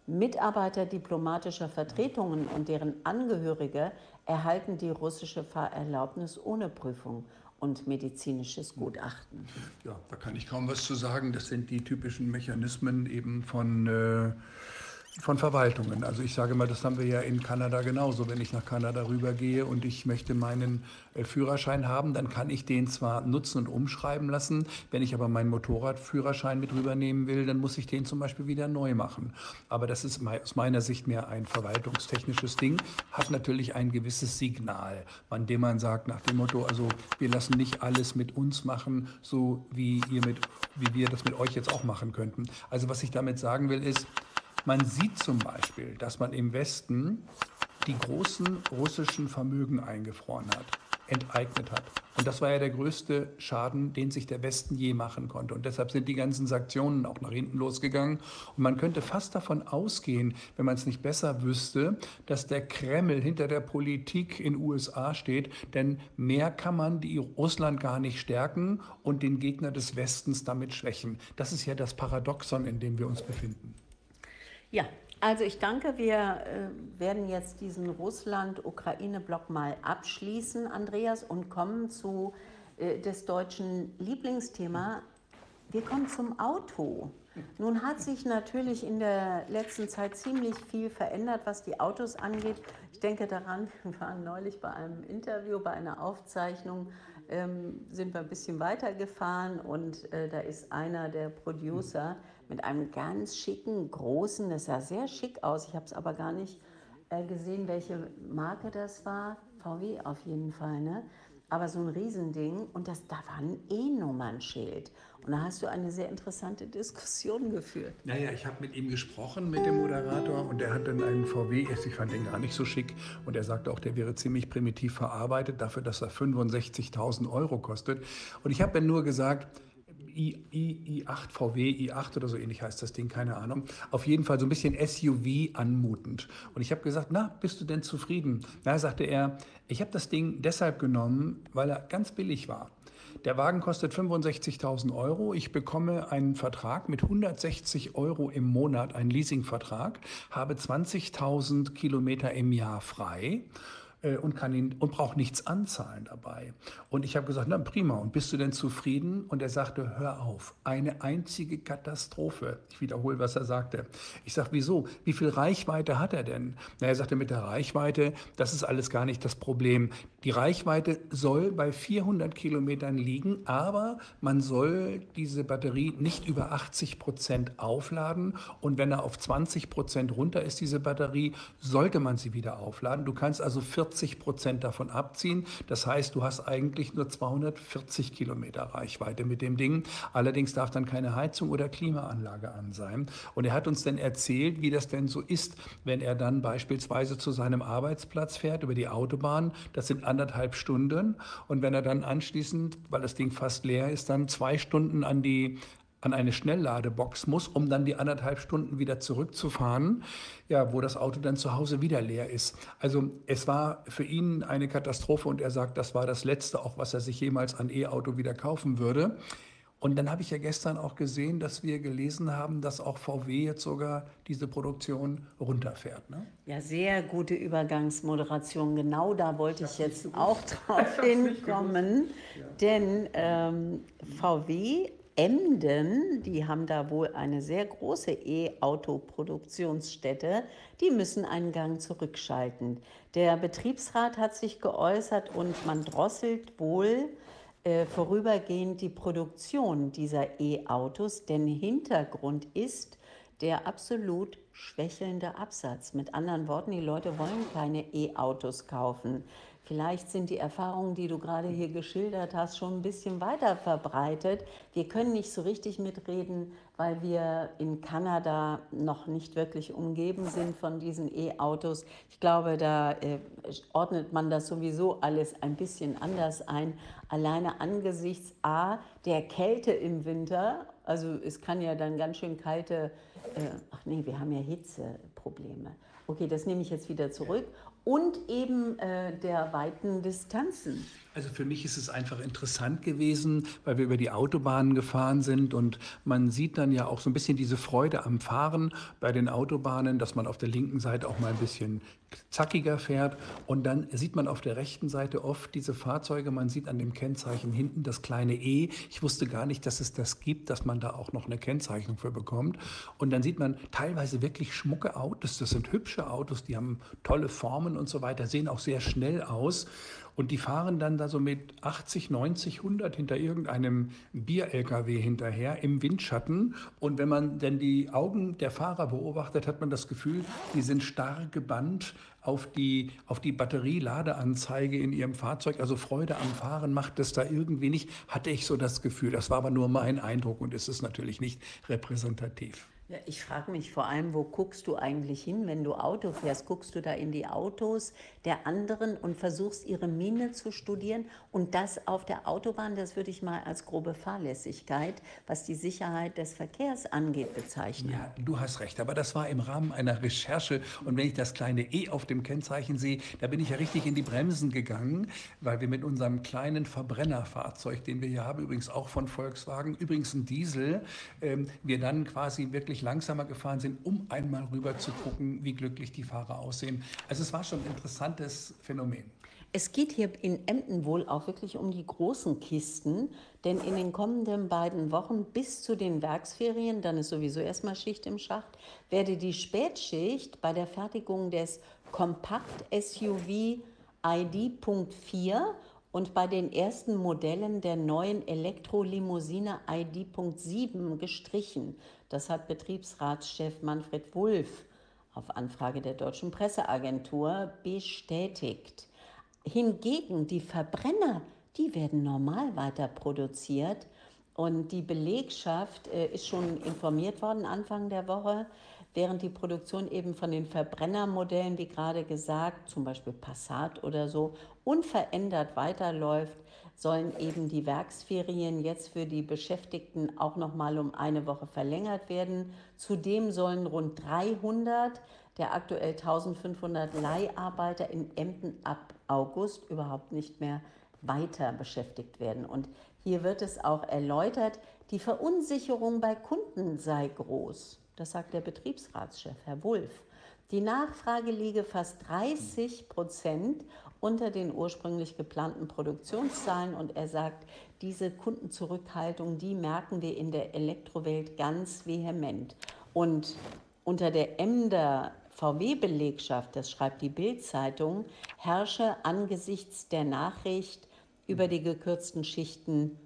Mitarbeiter diplomatischer Vertretungen und deren Angehörige erhalten die russische Fahrerlaubnis ohne Prüfung und medizinisches Gutachten. Ja, da kann ich kaum was zu sagen. Das sind die typischen Mechanismen eben von äh von Verwaltungen. Also ich sage mal, das haben wir ja in Kanada genauso. Wenn ich nach Kanada rübergehe und ich möchte meinen äh, Führerschein haben, dann kann ich den zwar nutzen und umschreiben lassen. Wenn ich aber meinen Motorradführerschein mit rübernehmen will, dann muss ich den zum Beispiel wieder neu machen. Aber das ist aus meiner Sicht mehr ein verwaltungstechnisches Ding, hat natürlich ein gewisses Signal, an dem man sagt nach dem Motto, also wir lassen nicht alles mit uns machen, so wie, ihr mit, wie wir das mit euch jetzt auch machen könnten. Also was ich damit sagen will ist, man sieht zum Beispiel, dass man im Westen die großen russischen Vermögen eingefroren hat, enteignet hat. Und das war ja der größte Schaden, den sich der Westen je machen konnte. Und deshalb sind die ganzen Sanktionen auch nach hinten losgegangen. Und man könnte fast davon ausgehen, wenn man es nicht besser wüsste, dass der Kreml hinter der Politik in USA steht. Denn mehr kann man die Russland gar nicht stärken und den Gegner des Westens damit schwächen. Das ist ja das Paradoxon, in dem wir uns befinden. Ja, also ich danke. Wir äh, werden jetzt diesen Russland-Ukraine-Block mal abschließen, Andreas, und kommen zu äh, des deutschen Lieblingsthema. Wir kommen zum Auto. Nun hat sich natürlich in der letzten Zeit ziemlich viel verändert, was die Autos angeht. Ich denke daran, wir waren neulich bei einem Interview, bei einer Aufzeichnung, ähm, sind wir ein bisschen weitergefahren und äh, da ist einer der Producer, mit einem ganz schicken, großen, das sah sehr schick aus, ich habe es aber gar nicht äh, gesehen, welche Marke das war. VW auf jeden Fall, ne? Aber so ein Riesending und das, da war ein E-Nummernschild. Und da hast du eine sehr interessante Diskussion geführt. Naja, ich habe mit ihm gesprochen, mit dem Moderator, und er hat dann einen VW, ich fand den gar nicht so schick, und er sagte auch, der wäre ziemlich primitiv verarbeitet, dafür, dass er 65.000 Euro kostet. Und ich habe dann nur gesagt, I, I, i8 VW, i8 oder so ähnlich heißt das Ding, keine Ahnung. Auf jeden Fall so ein bisschen SUV anmutend. Und ich habe gesagt, na, bist du denn zufrieden? Na, sagte er, ich habe das Ding deshalb genommen, weil er ganz billig war. Der Wagen kostet 65.000 Euro. Ich bekomme einen Vertrag mit 160 Euro im Monat, einen Leasingvertrag, habe 20.000 Kilometer im Jahr frei äh, und kann ihn und braucht nichts anzahlen dabei. Und ich habe gesagt, na prima, und bist du denn zufrieden? Und er sagte, hör auf, eine einzige Katastrophe. Ich wiederhole, was er sagte. Ich sage, wieso? Wie viel Reichweite hat er denn? Na, er sagte, mit der Reichweite, das ist alles gar nicht das Problem. Die Reichweite soll bei 400 Kilometern liegen, aber man soll diese Batterie nicht über 80 Prozent aufladen. Und wenn er auf 20 Prozent runter ist, diese Batterie, sollte man sie wieder aufladen. Du kannst also 40 40 Prozent davon abziehen. Das heißt, du hast eigentlich nur 240 Kilometer Reichweite mit dem Ding. Allerdings darf dann keine Heizung oder Klimaanlage an sein. Und er hat uns dann erzählt, wie das denn so ist, wenn er dann beispielsweise zu seinem Arbeitsplatz fährt über die Autobahn. Das sind anderthalb Stunden. Und wenn er dann anschließend, weil das Ding fast leer ist, dann zwei Stunden an die an eine Schnellladebox muss, um dann die anderthalb Stunden wieder zurückzufahren, ja, wo das Auto dann zu Hause wieder leer ist. Also es war für ihn eine Katastrophe und er sagt, das war das Letzte, auch was er sich jemals an E-Auto wieder kaufen würde. Und dann habe ich ja gestern auch gesehen, dass wir gelesen haben, dass auch VW jetzt sogar diese Produktion runterfährt. Ne? Ja, sehr gute Übergangsmoderation. Genau da wollte ich jetzt auch drauf hinkommen. Denn ähm, VW Emden, die haben da wohl eine sehr große E-Auto-Produktionsstätte, die müssen einen Gang zurückschalten. Der Betriebsrat hat sich geäußert und man drosselt wohl äh, vorübergehend die Produktion dieser E-Autos, denn Hintergrund ist der absolut schwächelnde Absatz. Mit anderen Worten, die Leute wollen keine E-Autos kaufen. Vielleicht sind die Erfahrungen, die du gerade hier geschildert hast, schon ein bisschen weiter verbreitet. Wir können nicht so richtig mitreden, weil wir in Kanada noch nicht wirklich umgeben sind von diesen E-Autos. Ich glaube, da äh, ordnet man das sowieso alles ein bisschen anders ein. Alleine angesichts A der Kälte im Winter, also es kann ja dann ganz schön kalte, äh, ach nee, wir haben ja Hitzeprobleme. Okay, das nehme ich jetzt wieder zurück und eben äh, der weiten Distanzen. Also für mich ist es einfach interessant gewesen, weil wir über die Autobahnen gefahren sind und man sieht dann ja auch so ein bisschen diese Freude am Fahren bei den Autobahnen, dass man auf der linken Seite auch mal ein bisschen zackiger fährt. Und dann sieht man auf der rechten Seite oft diese Fahrzeuge, man sieht an dem Kennzeichen hinten das kleine E. Ich wusste gar nicht, dass es das gibt, dass man da auch noch eine Kennzeichnung für bekommt. Und dann sieht man teilweise wirklich schmucke Autos, das sind hübsche Autos, die haben tolle Formen und so weiter, sehen auch sehr schnell aus. Und die fahren dann da so mit 80, 90, 100 hinter irgendeinem Bier-LKW hinterher im Windschatten. Und wenn man denn die Augen der Fahrer beobachtet, hat man das Gefühl, die sind starr gebannt auf die, auf die Batterieladeanzeige in ihrem Fahrzeug. Also Freude am Fahren macht es da irgendwie nicht, hatte ich so das Gefühl. Das war aber nur mein Eindruck und es ist natürlich nicht repräsentativ. Ja, ich frage mich vor allem, wo guckst du eigentlich hin, wenn du Auto fährst? Guckst du da in die Autos der anderen und versuchst ihre Miene zu studieren? Und das auf der Autobahn, das würde ich mal als grobe Fahrlässigkeit, was die Sicherheit des Verkehrs angeht, bezeichnen. Ja, du hast recht, aber das war im Rahmen einer Recherche. Und wenn ich das kleine E auf dem Kennzeichen sehe, da bin ich ja richtig in die Bremsen gegangen, weil wir mit unserem kleinen Verbrennerfahrzeug, den wir hier haben, übrigens auch von Volkswagen, übrigens ein Diesel, ähm, wir dann quasi wirklich langsamer gefahren sind, um einmal rüber zu gucken, wie glücklich die Fahrer aussehen. Also es war schon ein interessantes Phänomen. Es geht hier in Emden wohl auch wirklich um die großen Kisten, denn in den kommenden beiden Wochen bis zu den Werksferien, dann ist sowieso erstmal Schicht im Schacht, werde die Spätschicht bei der Fertigung des Kompakt-SUV ID.4 und bei den ersten Modellen der neuen Elektrolimousine ID.7 gestrichen. Das hat Betriebsratschef Manfred Wulff auf Anfrage der deutschen Presseagentur bestätigt. Hingegen die Verbrenner, die werden normal weiter produziert und die Belegschaft äh, ist schon informiert worden Anfang der Woche, während die Produktion eben von den Verbrennermodellen, wie gerade gesagt, zum Beispiel Passat oder so, unverändert weiterläuft, sollen eben die Werksferien jetzt für die Beschäftigten auch noch mal um eine Woche verlängert werden. Zudem sollen rund 300 der aktuell 1500 Leiharbeiter in Emden ab August überhaupt nicht mehr weiter beschäftigt werden. Und hier wird es auch erläutert, die Verunsicherung bei Kunden sei groß. Das sagt der Betriebsratschef, Herr Wulff. Die Nachfrage liege fast 30 Prozent unter den ursprünglich geplanten Produktionszahlen und er sagt, diese Kundenzurückhaltung, die merken wir in der Elektrowelt ganz vehement. Und unter der Emder VW-Belegschaft, das schreibt die Bild-Zeitung, herrsche angesichts der Nachricht über die gekürzten Schichten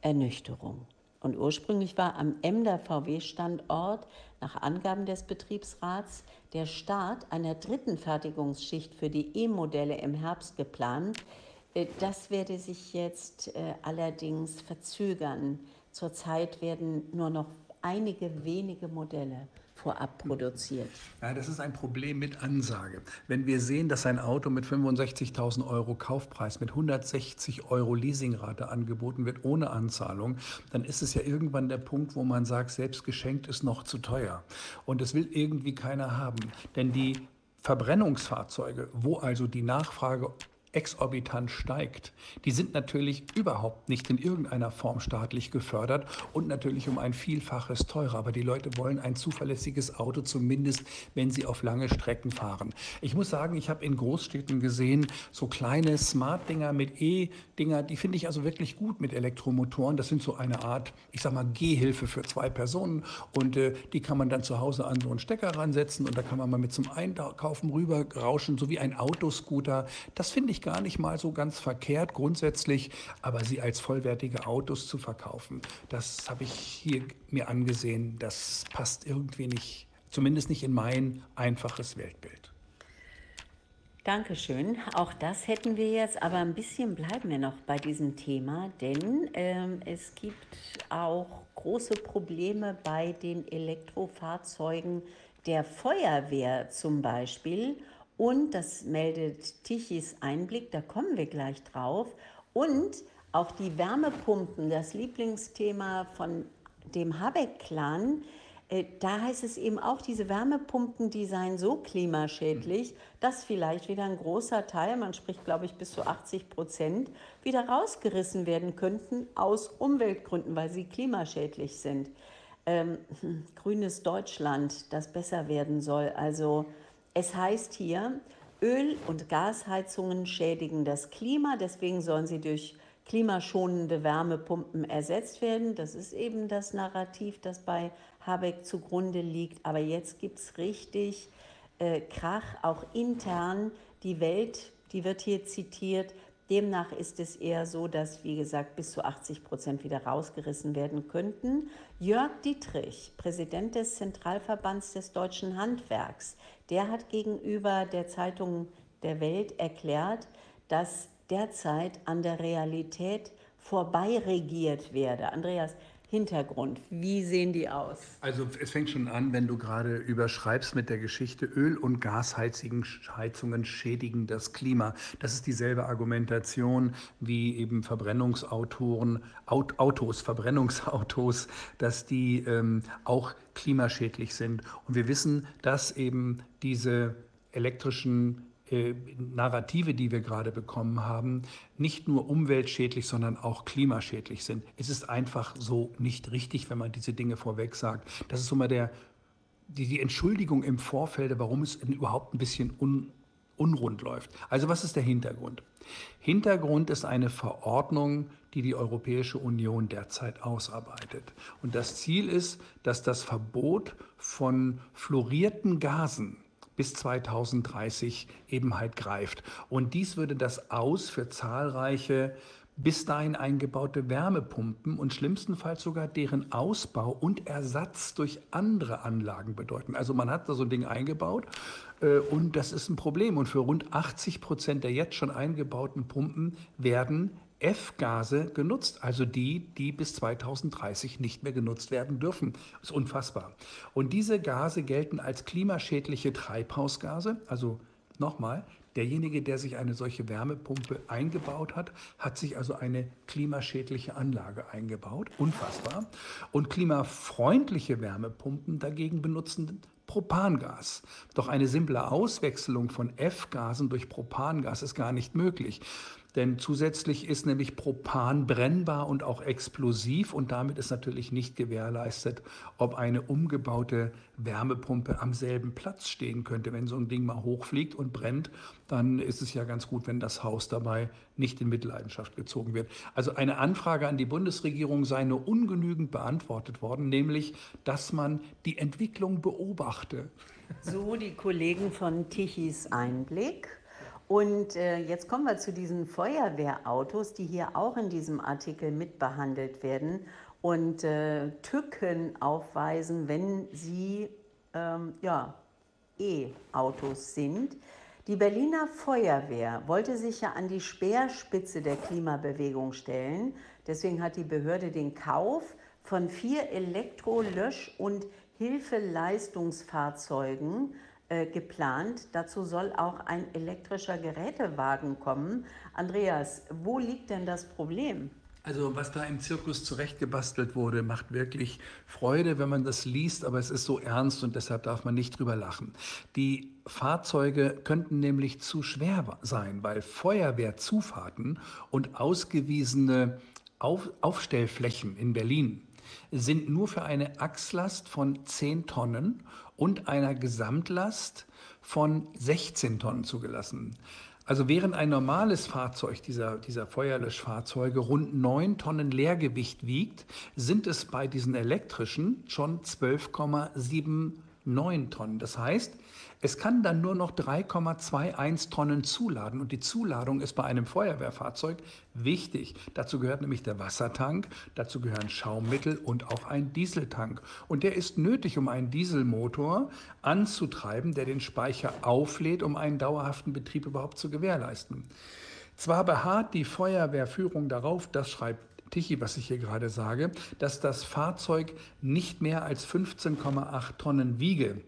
Ernüchterung. Und ursprünglich war am Emder VW-Standort nach Angaben des Betriebsrats der Start einer dritten Fertigungsschicht für die E-Modelle im Herbst geplant. Äh, das werde sich jetzt äh, allerdings verzögern. Zurzeit werden nur noch einige wenige Modelle vorab produziert. Ja, das ist ein Problem mit Ansage. Wenn wir sehen, dass ein Auto mit 65.000 Euro Kaufpreis mit 160 Euro Leasingrate angeboten wird ohne Anzahlung, dann ist es ja irgendwann der Punkt, wo man sagt, selbst geschenkt ist noch zu teuer. Und das will irgendwie keiner haben. Denn die Verbrennungsfahrzeuge, wo also die Nachfrage exorbitant steigt, die sind natürlich überhaupt nicht in irgendeiner Form staatlich gefördert und natürlich um ein Vielfaches teurer. Aber die Leute wollen ein zuverlässiges Auto, zumindest wenn sie auf lange Strecken fahren. Ich muss sagen, ich habe in Großstädten gesehen, so kleine Smart-Dinger mit E-Dinger, die finde ich also wirklich gut mit Elektromotoren. Das sind so eine Art, ich sag mal, Gehhilfe für zwei Personen und äh, die kann man dann zu Hause an so einen Stecker ransetzen und da kann man mal mit zum Einkaufen rüber rauschen, so wie ein Autoscooter. Das finde ich gar nicht mal so ganz verkehrt grundsätzlich, aber sie als vollwertige Autos zu verkaufen, das habe ich hier mir angesehen, das passt irgendwie nicht, zumindest nicht in mein einfaches Weltbild. Dankeschön. Auch das hätten wir jetzt, aber ein bisschen bleiben wir noch bei diesem Thema, denn ähm, es gibt auch große Probleme bei den Elektrofahrzeugen der Feuerwehr zum Beispiel. Und das meldet Tichys Einblick, da kommen wir gleich drauf. Und auch die Wärmepumpen, das Lieblingsthema von dem Habeck-Clan, äh, da heißt es eben auch, diese Wärmepumpen, die seien so klimaschädlich, dass vielleicht wieder ein großer Teil, man spricht glaube ich bis zu 80 Prozent, wieder rausgerissen werden könnten aus Umweltgründen, weil sie klimaschädlich sind. Ähm, grünes Deutschland, das besser werden soll. Also es heißt hier, Öl- und Gasheizungen schädigen das Klima, deswegen sollen sie durch klimaschonende Wärmepumpen ersetzt werden. Das ist eben das Narrativ, das bei Habeck zugrunde liegt. Aber jetzt gibt es richtig äh, Krach, auch intern. Die Welt, die wird hier zitiert, Demnach ist es eher so, dass, wie gesagt, bis zu 80 Prozent wieder rausgerissen werden könnten. Jörg Dietrich, Präsident des Zentralverbands des deutschen Handwerks, der hat gegenüber der Zeitung der Welt erklärt, dass derzeit an der Realität vorbei regiert werde. Andreas, Hintergrund? Wie sehen die aus? Also es fängt schon an, wenn du gerade überschreibst mit der Geschichte, Öl- und Gasheizungen schädigen das Klima. Das ist dieselbe Argumentation wie eben Verbrennungsautoren, Autos, Verbrennungsautos, dass die ähm, auch klimaschädlich sind. Und wir wissen, dass eben diese elektrischen äh, Narrative, die wir gerade bekommen haben, nicht nur umweltschädlich, sondern auch klimaschädlich sind. Es ist einfach so nicht richtig, wenn man diese Dinge vorweg sagt. Das ist so mal der, die, die Entschuldigung im Vorfeld, warum es überhaupt ein bisschen un, unrund läuft. Also was ist der Hintergrund? Hintergrund ist eine Verordnung, die die Europäische Union derzeit ausarbeitet. Und das Ziel ist, dass das Verbot von fluorierten Gasen bis 2030 eben halt greift. Und dies würde das Aus für zahlreiche bis dahin eingebaute Wärmepumpen und schlimmstenfalls sogar deren Ausbau und Ersatz durch andere Anlagen bedeuten. Also man hat da so ein Ding eingebaut äh, und das ist ein Problem. Und für rund 80 Prozent der jetzt schon eingebauten Pumpen werden F-Gase genutzt, also die, die bis 2030 nicht mehr genutzt werden dürfen. Das ist unfassbar. Und diese Gase gelten als klimaschädliche Treibhausgase. Also nochmal, derjenige, der sich eine solche Wärmepumpe eingebaut hat, hat sich also eine klimaschädliche Anlage eingebaut. Unfassbar. Und klimafreundliche Wärmepumpen dagegen benutzen Propangas. Doch eine simple Auswechslung von F-Gasen durch Propangas ist gar nicht möglich. Denn zusätzlich ist nämlich Propan brennbar und auch explosiv und damit ist natürlich nicht gewährleistet, ob eine umgebaute Wärmepumpe am selben Platz stehen könnte. Wenn so ein Ding mal hochfliegt und brennt, dann ist es ja ganz gut, wenn das Haus dabei nicht in Mitleidenschaft gezogen wird. Also eine Anfrage an die Bundesregierung sei nur ungenügend beantwortet worden, nämlich, dass man die Entwicklung beobachte. So die Kollegen von Tichys Einblick. Und äh, jetzt kommen wir zu diesen Feuerwehrautos, die hier auch in diesem Artikel mitbehandelt werden und äh, Tücken aufweisen, wenn sie ähm, ja, E-Autos sind. Die Berliner Feuerwehr wollte sich ja an die Speerspitze der Klimabewegung stellen. Deswegen hat die Behörde den Kauf von vier Elektro-, Lösch- und Hilfeleistungsfahrzeugen äh, geplant. Dazu soll auch ein elektrischer Gerätewagen kommen. Andreas, wo liegt denn das Problem? Also was da im Zirkus zurechtgebastelt wurde, macht wirklich Freude, wenn man das liest, aber es ist so ernst und deshalb darf man nicht drüber lachen. Die Fahrzeuge könnten nämlich zu schwer sein, weil Feuerwehrzufahrten und ausgewiesene Auf Aufstellflächen in Berlin sind nur für eine Achslast von 10 Tonnen und einer Gesamtlast von 16 Tonnen zugelassen. Also während ein normales Fahrzeug dieser, dieser Feuerlöschfahrzeuge rund 9 Tonnen Leergewicht wiegt, sind es bei diesen elektrischen schon 12,79 Tonnen. Das heißt, es kann dann nur noch 3,21 Tonnen zuladen und die Zuladung ist bei einem Feuerwehrfahrzeug wichtig. Dazu gehört nämlich der Wassertank, dazu gehören Schaummittel und auch ein Dieseltank. Und der ist nötig, um einen Dieselmotor anzutreiben, der den Speicher auflädt, um einen dauerhaften Betrieb überhaupt zu gewährleisten. Zwar beharrt die Feuerwehrführung darauf, das schreibt Tichy, was ich hier gerade sage, dass das Fahrzeug nicht mehr als 15,8 Tonnen wiege.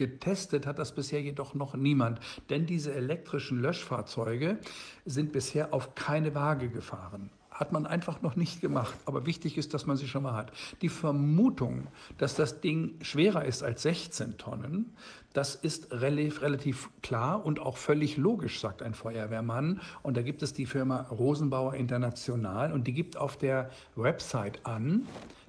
Getestet hat das bisher jedoch noch niemand, denn diese elektrischen Löschfahrzeuge sind bisher auf keine Waage gefahren. Hat man einfach noch nicht gemacht. Aber wichtig ist, dass man sie schon mal hat. Die Vermutung, dass das Ding schwerer ist als 16 Tonnen, das ist relativ, klar und auch völlig logisch, sagt ein Feuerwehrmann. Und da gibt es die Firma Rosenbauer International und die gibt auf der Website an,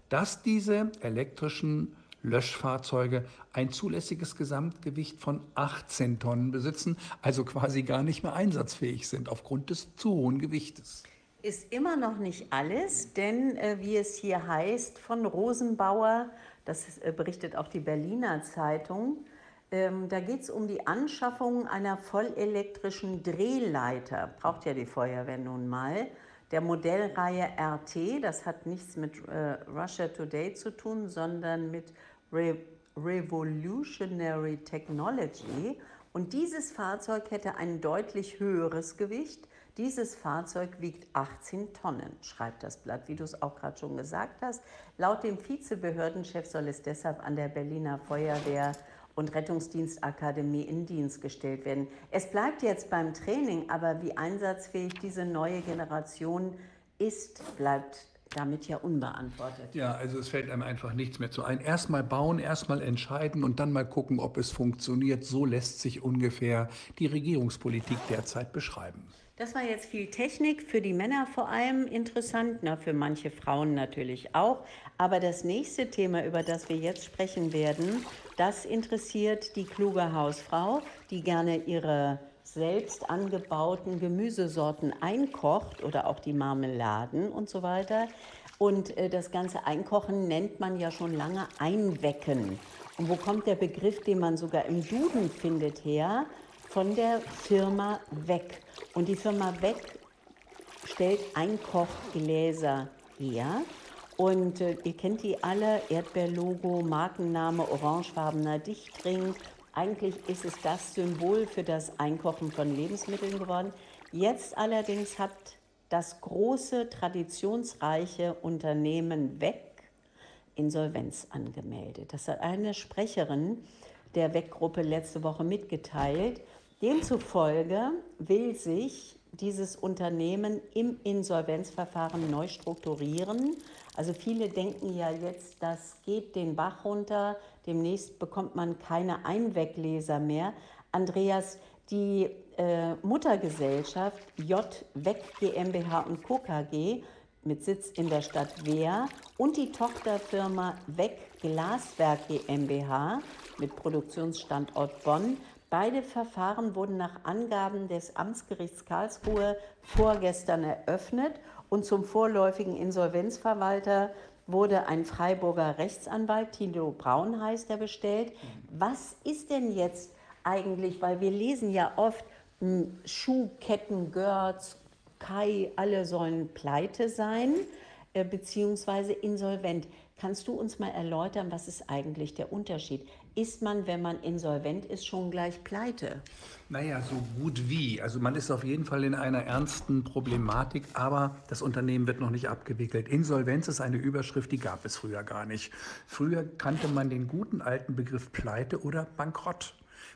dass diese elektrischen Löschfahrzeuge ein zulässiges Gesamtgewicht von 18 Tonnen besitzen, also quasi gar nicht mehr einsatzfähig sind aufgrund des zu hohen Gewichtes. Ist immer noch nicht alles, denn äh, wie es hier heißt von Rosenbauer, das äh, berichtet auch die Berliner Zeitung, ähm, da geht es um die Anschaffung einer vollelektrischen Drehleiter. Braucht ja die Feuerwehr nun mal. Der Modellreihe RT, das hat nichts mit äh, Russia Today zu tun, sondern mit Re Revolutionary Technology. Und dieses Fahrzeug hätte ein deutlich höheres Gewicht. Dieses Fahrzeug wiegt 18 Tonnen, schreibt das Blatt, wie du es auch gerade schon gesagt hast. Laut dem Vizebehördenchef soll es deshalb an der Berliner Feuerwehr und Rettungsdienstakademie in Dienst gestellt werden. Es bleibt jetzt beim Training, aber wie einsatzfähig diese neue Generation ist, bleibt damit ja unbeantwortet. Ja, also es fällt einem einfach nichts mehr zu ein. Erstmal bauen, erstmal entscheiden und dann mal gucken, ob es funktioniert. So lässt sich ungefähr die Regierungspolitik derzeit beschreiben. Das war jetzt viel Technik, für die Männer vor allem interessant, na, für manche Frauen natürlich auch. Aber das nächste Thema, über das wir jetzt sprechen werden, das interessiert die kluge Hausfrau, die gerne ihre selbst angebauten Gemüsesorten einkocht oder auch die Marmeladen und so weiter. Und äh, das ganze Einkochen nennt man ja schon lange Einwecken. Und wo kommt der Begriff, den man sogar im Duden findet, her? Von der Firma Weck. Und die Firma Weck stellt Einkochgläser her. Und äh, ihr kennt die alle, Erdbeerlogo, Markenname, orangefarbener Dichtring eigentlich ist es das Symbol für das Einkochen von Lebensmitteln geworden. Jetzt allerdings hat das große, traditionsreiche Unternehmen weg Insolvenz angemeldet. Das hat eine Sprecherin der Weggruppe letzte Woche mitgeteilt. Demzufolge will sich dieses Unternehmen im Insolvenzverfahren neu strukturieren. Also viele denken ja jetzt, das geht den Bach runter, demnächst bekommt man keine Einweggläser mehr. Andreas, die äh, Muttergesellschaft J. Weg GmbH und Co. KG mit Sitz in der Stadt Wehr und die Tochterfirma Weg Glaswerk GmbH mit Produktionsstandort Bonn Beide Verfahren wurden nach Angaben des Amtsgerichts Karlsruhe vorgestern eröffnet und zum vorläufigen Insolvenzverwalter wurde ein Freiburger Rechtsanwalt, Tilo Braun heißt er, bestellt. Was ist denn jetzt eigentlich, weil wir lesen ja oft, hm, Schuhketten, Görz, Kai, alle sollen pleite sein, äh, beziehungsweise insolvent. Kannst du uns mal erläutern, was ist eigentlich der Unterschied? Ist man, wenn man insolvent ist, schon gleich pleite? Naja, so gut wie. Also man ist auf jeden Fall in einer ernsten Problematik, aber das Unternehmen wird noch nicht abgewickelt. Insolvenz ist eine Überschrift, die gab es früher gar nicht. Früher kannte man den guten alten Begriff Pleite oder Bankrott.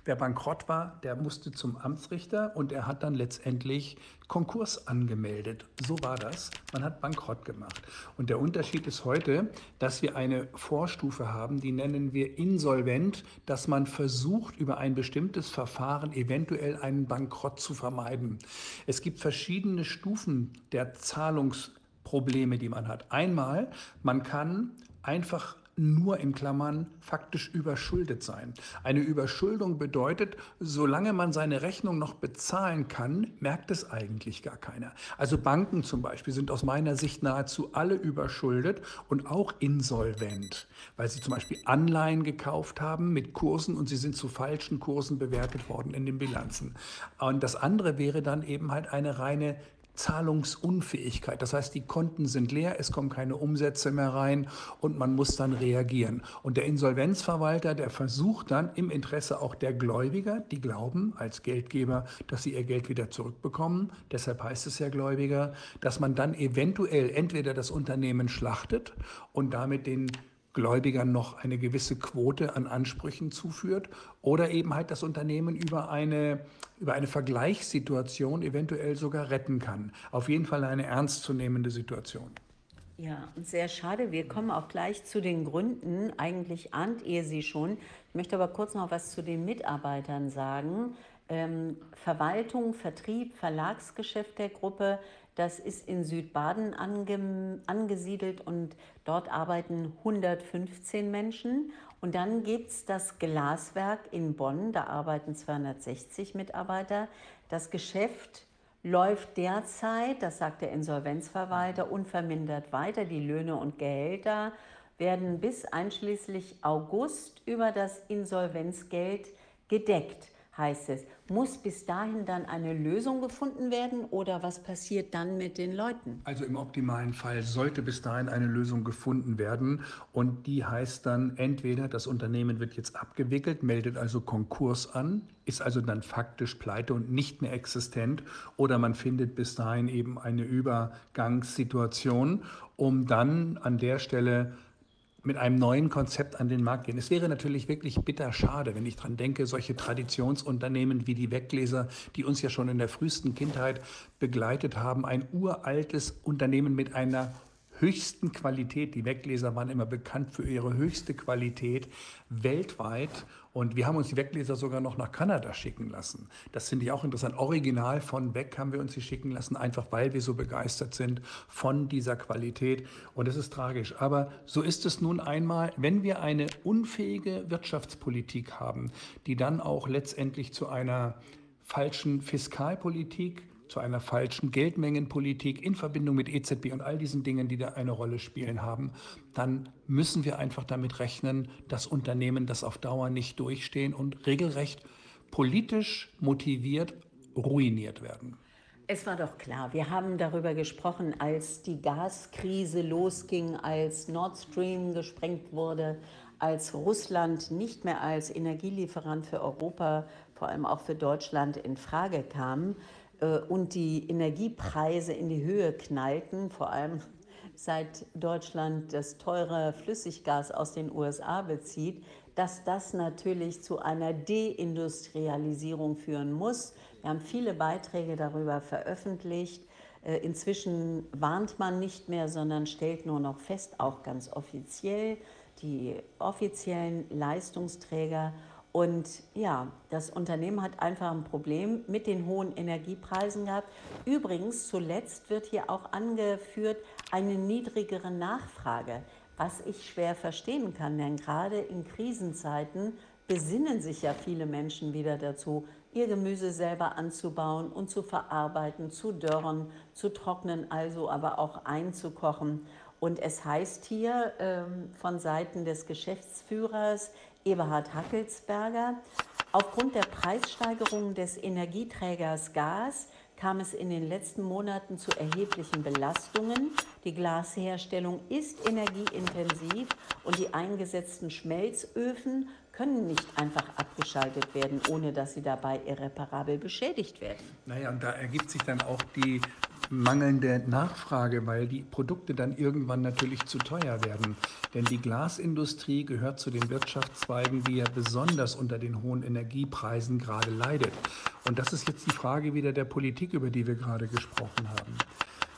Wer bankrott war, der musste zum Amtsrichter und er hat dann letztendlich Konkurs angemeldet. So war das. Man hat bankrott gemacht. Und der Unterschied ist heute, dass wir eine Vorstufe haben, die nennen wir insolvent, dass man versucht, über ein bestimmtes Verfahren eventuell einen Bankrott zu vermeiden. Es gibt verschiedene Stufen der Zahlungsprobleme, die man hat. Einmal, man kann einfach nur in Klammern faktisch überschuldet sein. Eine Überschuldung bedeutet, solange man seine Rechnung noch bezahlen kann, merkt es eigentlich gar keiner. Also Banken zum Beispiel sind aus meiner Sicht nahezu alle überschuldet und auch insolvent, weil sie zum Beispiel Anleihen gekauft haben mit Kursen und sie sind zu falschen Kursen bewertet worden in den Bilanzen. Und das andere wäre dann eben halt eine reine Zahlungsunfähigkeit. Das heißt, die Konten sind leer, es kommen keine Umsätze mehr rein und man muss dann reagieren. Und der Insolvenzverwalter, der versucht dann im Interesse auch der Gläubiger, die glauben als Geldgeber, dass sie ihr Geld wieder zurückbekommen, deshalb heißt es ja Gläubiger, dass man dann eventuell entweder das Unternehmen schlachtet und damit den Gläubigern noch eine gewisse Quote an Ansprüchen zuführt oder eben halt das Unternehmen über eine, über eine Vergleichssituation eventuell sogar retten kann. Auf jeden Fall eine ernstzunehmende Situation. Ja, sehr schade. Wir kommen auch gleich zu den Gründen. Eigentlich ahnt ihr sie schon. Ich möchte aber kurz noch was zu den Mitarbeitern sagen. Ähm, Verwaltung, Vertrieb, Verlagsgeschäft der Gruppe das ist in Südbaden ange, angesiedelt und dort arbeiten 115 Menschen. Und dann gibt es das Glaswerk in Bonn, da arbeiten 260 Mitarbeiter. Das Geschäft läuft derzeit, das sagt der Insolvenzverwalter, unvermindert weiter. Die Löhne und Gehälter werden bis einschließlich August über das Insolvenzgeld gedeckt heißt es. Muss bis dahin dann eine Lösung gefunden werden oder was passiert dann mit den Leuten? Also im optimalen Fall sollte bis dahin eine Lösung gefunden werden und die heißt dann entweder das Unternehmen wird jetzt abgewickelt, meldet also Konkurs an, ist also dann faktisch pleite und nicht mehr existent oder man findet bis dahin eben eine Übergangssituation, um dann an der Stelle mit einem neuen Konzept an den Markt gehen. Es wäre natürlich wirklich bitter schade, wenn ich daran denke, solche Traditionsunternehmen wie die Weggläser, die uns ja schon in der frühesten Kindheit begleitet haben, ein uraltes Unternehmen mit einer höchsten Qualität. Die Weggläser waren immer bekannt für ihre höchste Qualität weltweit. Und wir haben uns die Weggläser sogar noch nach Kanada schicken lassen. Das finde ich auch interessant. Original von Weg haben wir uns sie schicken lassen, einfach weil wir so begeistert sind von dieser Qualität. Und es ist tragisch. Aber so ist es nun einmal, wenn wir eine unfähige Wirtschaftspolitik haben, die dann auch letztendlich zu einer falschen Fiskalpolitik zu einer falschen Geldmengenpolitik in Verbindung mit EZB und all diesen Dingen, die da eine Rolle spielen haben, dann müssen wir einfach damit rechnen, dass Unternehmen das auf Dauer nicht durchstehen und regelrecht politisch motiviert ruiniert werden. Es war doch klar, wir haben darüber gesprochen, als die Gaskrise losging, als Nord Stream gesprengt wurde, als Russland nicht mehr als Energielieferant für Europa, vor allem auch für Deutschland in Frage kam, und die Energiepreise in die Höhe knallten, vor allem seit Deutschland das teure Flüssiggas aus den USA bezieht, dass das natürlich zu einer Deindustrialisierung führen muss. Wir haben viele Beiträge darüber veröffentlicht. Äh, inzwischen warnt man nicht mehr, sondern stellt nur noch fest, auch ganz offiziell, die offiziellen Leistungsträger und ja, das Unternehmen hat einfach ein Problem mit den hohen Energiepreisen gehabt. Übrigens, zuletzt wird hier auch angeführt eine niedrigere Nachfrage, was ich schwer verstehen kann, denn gerade in Krisenzeiten besinnen sich ja viele Menschen wieder dazu, ihr Gemüse selber anzubauen und zu verarbeiten, zu dörren, zu trocknen, also aber auch einzukochen. Und es heißt hier ähm, von Seiten des Geschäftsführers, Eberhard Hackelsberger. Aufgrund der Preissteigerung des Energieträgers Gas kam es in den letzten Monaten zu erheblichen Belastungen. Die Glasherstellung ist energieintensiv und die eingesetzten Schmelzöfen können nicht einfach abgeschaltet werden, ohne dass sie dabei irreparabel beschädigt werden. Naja, und da ergibt sich dann auch die mangelnde Nachfrage, weil die Produkte dann irgendwann natürlich zu teuer werden. Denn die Glasindustrie gehört zu den Wirtschaftszweigen, die ja besonders unter den hohen Energiepreisen gerade leidet. Und das ist jetzt die Frage wieder der Politik, über die wir gerade gesprochen haben.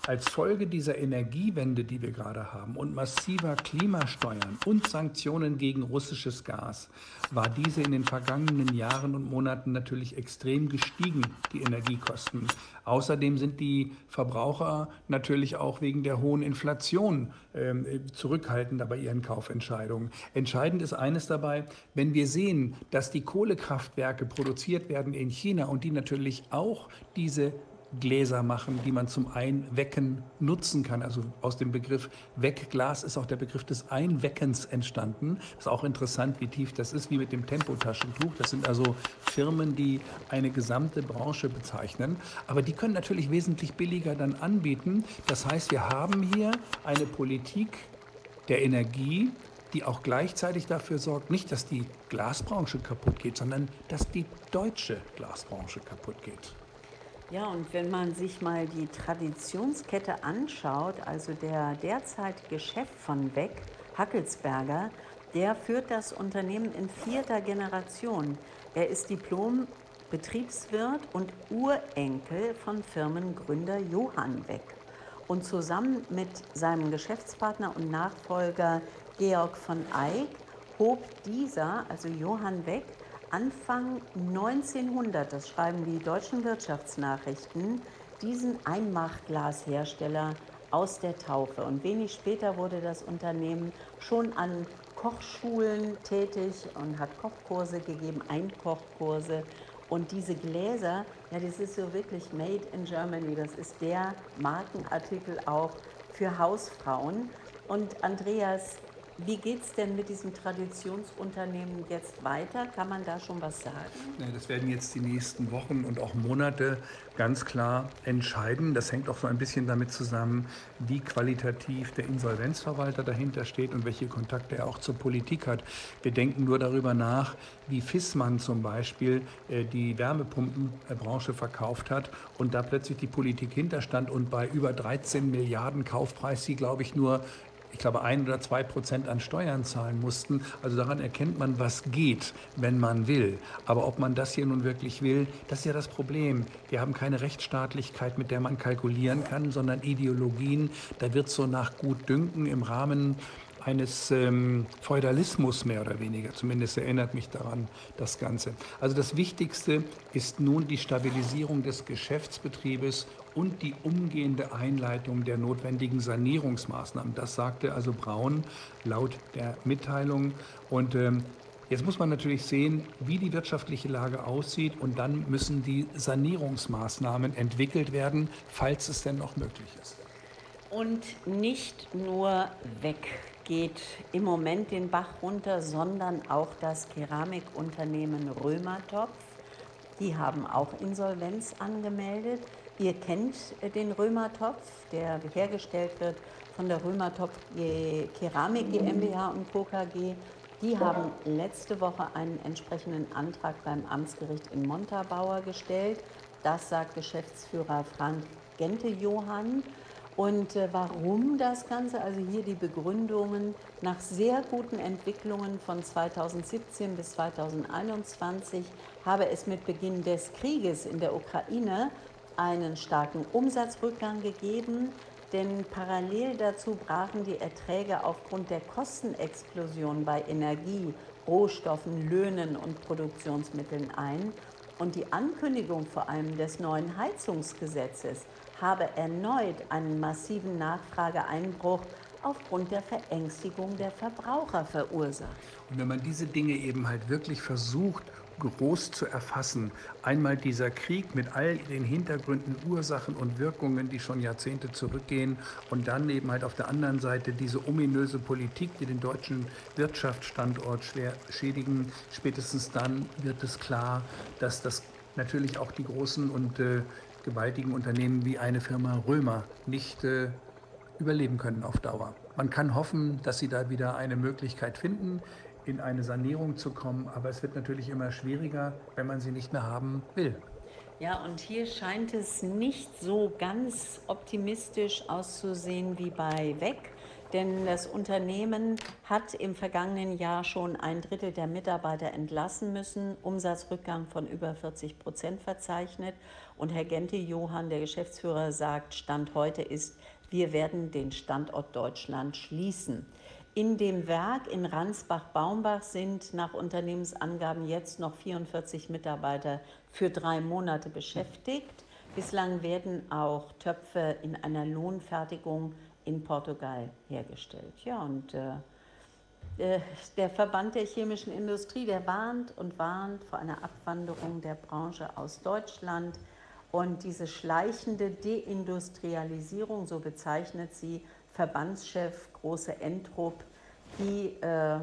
Als Folge dieser Energiewende, die wir gerade haben, und massiver Klimasteuern und Sanktionen gegen russisches Gas, war diese in den vergangenen Jahren und Monaten natürlich extrem gestiegen, die Energiekosten. Außerdem sind die Verbraucher natürlich auch wegen der hohen Inflation äh, zurückhaltender bei ihren Kaufentscheidungen. Entscheidend ist eines dabei, wenn wir sehen, dass die Kohlekraftwerke produziert werden in China und die natürlich auch diese Gläser machen, die man zum Einwecken nutzen kann. Also aus dem Begriff Wegglas ist auch der Begriff des Einweckens entstanden. Ist auch interessant, wie tief das ist, wie mit dem Tempotaschentuch. Das sind also Firmen, die eine gesamte Branche bezeichnen. Aber die können natürlich wesentlich billiger dann anbieten. Das heißt, wir haben hier eine Politik der Energie, die auch gleichzeitig dafür sorgt, nicht, dass die Glasbranche kaputt geht, sondern dass die deutsche Glasbranche kaputt geht. Ja, und wenn man sich mal die Traditionskette anschaut, also der derzeitige Chef von Beck, Hackelsberger, der führt das Unternehmen in vierter Generation. Er ist Diplom-Betriebswirt und Urenkel von Firmengründer Johann Beck. Und zusammen mit seinem Geschäftspartner und Nachfolger Georg von Eyck hob dieser, also Johann Beck, Anfang 1900, das schreiben die deutschen Wirtschaftsnachrichten, diesen Einmachglashersteller aus der Taufe. Und wenig später wurde das Unternehmen schon an Kochschulen tätig und hat Kochkurse gegeben, Einkochkurse. Und diese Gläser, ja, das ist so wirklich made in Germany. Das ist der Markenartikel auch für Hausfrauen. Und Andreas, wie geht es denn mit diesem Traditionsunternehmen jetzt weiter? Kann man da schon was sagen? Ja, das werden jetzt die nächsten Wochen und auch Monate ganz klar entscheiden. Das hängt auch so ein bisschen damit zusammen, wie qualitativ der Insolvenzverwalter dahinter steht und welche Kontakte er auch zur Politik hat. Wir denken nur darüber nach, wie Fissmann zum Beispiel äh, die Wärmepumpenbranche verkauft hat und da plötzlich die Politik hinterstand und bei über 13 Milliarden Kaufpreis sie, glaube ich, nur ich glaube, ein oder zwei Prozent an Steuern zahlen mussten. Also daran erkennt man, was geht, wenn man will. Aber ob man das hier nun wirklich will, das ist ja das Problem. Wir haben keine Rechtsstaatlichkeit, mit der man kalkulieren kann, sondern Ideologien. Da wird so nach Gutdünken im Rahmen eines ähm, Feudalismus mehr oder weniger. Zumindest erinnert mich daran das Ganze. Also das Wichtigste ist nun die Stabilisierung des Geschäftsbetriebes und die umgehende Einleitung der notwendigen Sanierungsmaßnahmen. Das sagte also Braun laut der Mitteilung. Und ähm, Jetzt muss man natürlich sehen, wie die wirtschaftliche Lage aussieht und dann müssen die Sanierungsmaßnahmen entwickelt werden, falls es denn noch möglich ist. Und nicht nur weg geht im Moment den Bach runter, sondern auch das Keramikunternehmen Römertopf. Die haben auch Insolvenz angemeldet. Ihr kennt den Römertopf, der hergestellt wird von der Römertopf Keramik GmbH und Co. KG. Die haben letzte Woche einen entsprechenden Antrag beim Amtsgericht in Montabaur gestellt. Das sagt Geschäftsführer Frank Gente-Johann. Und äh, warum das Ganze? Also hier die Begründungen nach sehr guten Entwicklungen von 2017 bis 2021 habe es mit Beginn des Krieges in der Ukraine einen starken Umsatzrückgang gegeben, denn parallel dazu brachen die Erträge aufgrund der Kostenexplosion bei Energie, Rohstoffen, Löhnen und Produktionsmitteln ein. Und die Ankündigung vor allem des neuen Heizungsgesetzes habe erneut einen massiven Nachfrageeinbruch aufgrund der Verängstigung der Verbraucher verursacht. Und wenn man diese Dinge eben halt wirklich versucht, groß zu erfassen, einmal dieser Krieg mit all den Hintergründen, Ursachen und Wirkungen, die schon Jahrzehnte zurückgehen, und dann eben halt auf der anderen Seite diese ominöse Politik, die den deutschen Wirtschaftsstandort schwer schädigen, spätestens dann wird es klar, dass das natürlich auch die großen und äh, gewaltigen Unternehmen wie eine Firma Römer nicht äh, überleben können auf Dauer. Man kann hoffen, dass sie da wieder eine Möglichkeit finden, in eine Sanierung zu kommen, aber es wird natürlich immer schwieriger, wenn man sie nicht mehr haben will. Ja, und hier scheint es nicht so ganz optimistisch auszusehen wie bei WEC. Denn das Unternehmen hat im vergangenen Jahr schon ein Drittel der Mitarbeiter entlassen müssen, Umsatzrückgang von über 40 Prozent verzeichnet. Und Herr Gente Johann, der Geschäftsführer, sagt, Stand heute ist, wir werden den Standort Deutschland schließen. In dem Werk in Ransbach-Baumbach sind nach Unternehmensangaben jetzt noch 44 Mitarbeiter für drei Monate beschäftigt. Bislang werden auch Töpfe in einer Lohnfertigung in Portugal hergestellt. Ja, und äh, äh, der Verband der chemischen Industrie, der warnt und warnt vor einer Abwanderung der Branche aus Deutschland. Und diese schleichende Deindustrialisierung, so bezeichnet sie Verbandschef Große Entrup, die äh,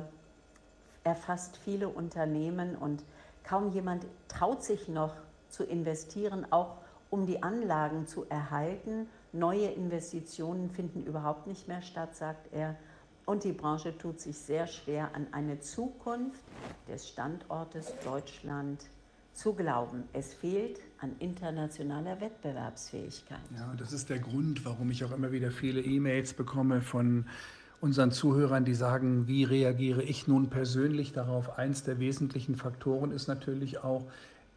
erfasst viele Unternehmen und kaum jemand traut sich noch zu investieren, auch um die Anlagen zu erhalten Neue Investitionen finden überhaupt nicht mehr statt, sagt er. Und die Branche tut sich sehr schwer, an eine Zukunft des Standortes Deutschland zu glauben. Es fehlt an internationaler Wettbewerbsfähigkeit. Ja, das ist der Grund, warum ich auch immer wieder viele E-Mails bekomme von unseren Zuhörern, die sagen, wie reagiere ich nun persönlich darauf? Eins der wesentlichen Faktoren ist natürlich auch,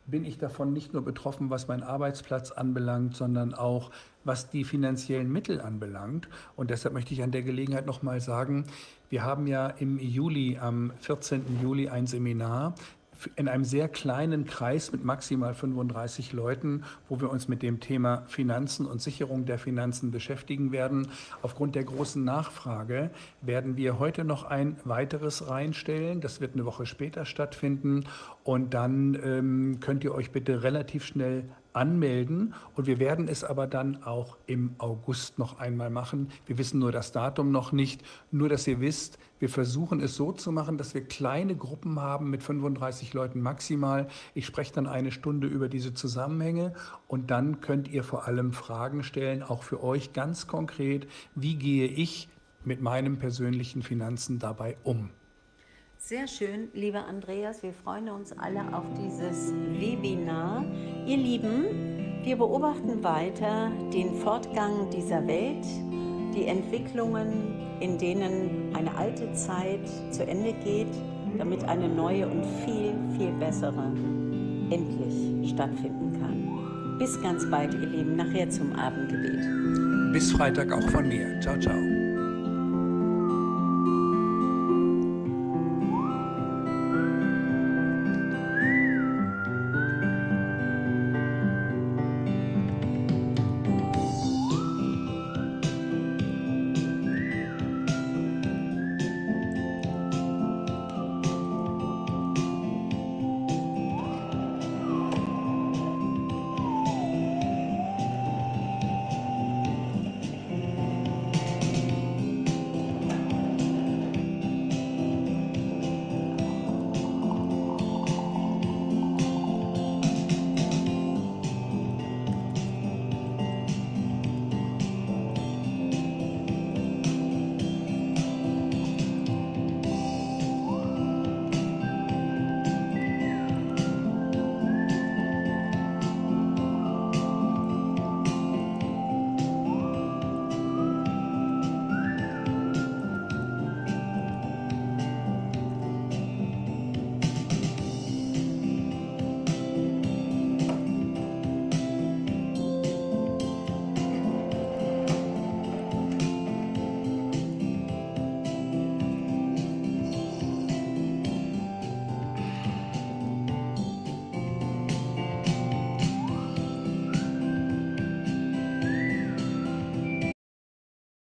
bin ich davon nicht nur betroffen, was meinen Arbeitsplatz anbelangt, sondern auch was die finanziellen Mittel anbelangt. Und deshalb möchte ich an der Gelegenheit nochmal sagen, wir haben ja im Juli, am 14. Juli ein Seminar in einem sehr kleinen Kreis mit maximal 35 Leuten, wo wir uns mit dem Thema Finanzen und Sicherung der Finanzen beschäftigen werden. Aufgrund der großen Nachfrage werden wir heute noch ein weiteres reinstellen. Das wird eine Woche später stattfinden. Und dann ähm, könnt ihr euch bitte relativ schnell anmelden und wir werden es aber dann auch im August noch einmal machen. Wir wissen nur das Datum noch nicht. Nur, dass ihr wisst, wir versuchen es so zu machen, dass wir kleine Gruppen haben mit 35 Leuten maximal. Ich spreche dann eine Stunde über diese Zusammenhänge und dann könnt ihr vor allem Fragen stellen, auch für euch ganz konkret, wie gehe ich mit meinen persönlichen Finanzen dabei um. Sehr schön, lieber Andreas. Wir freuen uns alle auf dieses Webinar. Ihr Lieben, wir beobachten weiter den Fortgang dieser Welt, die Entwicklungen, in denen eine alte Zeit zu Ende geht, damit eine neue und viel, viel bessere endlich stattfinden kann. Bis ganz bald, ihr Lieben, nachher zum Abendgebet. Bis Freitag auch von mir. Ciao, ciao.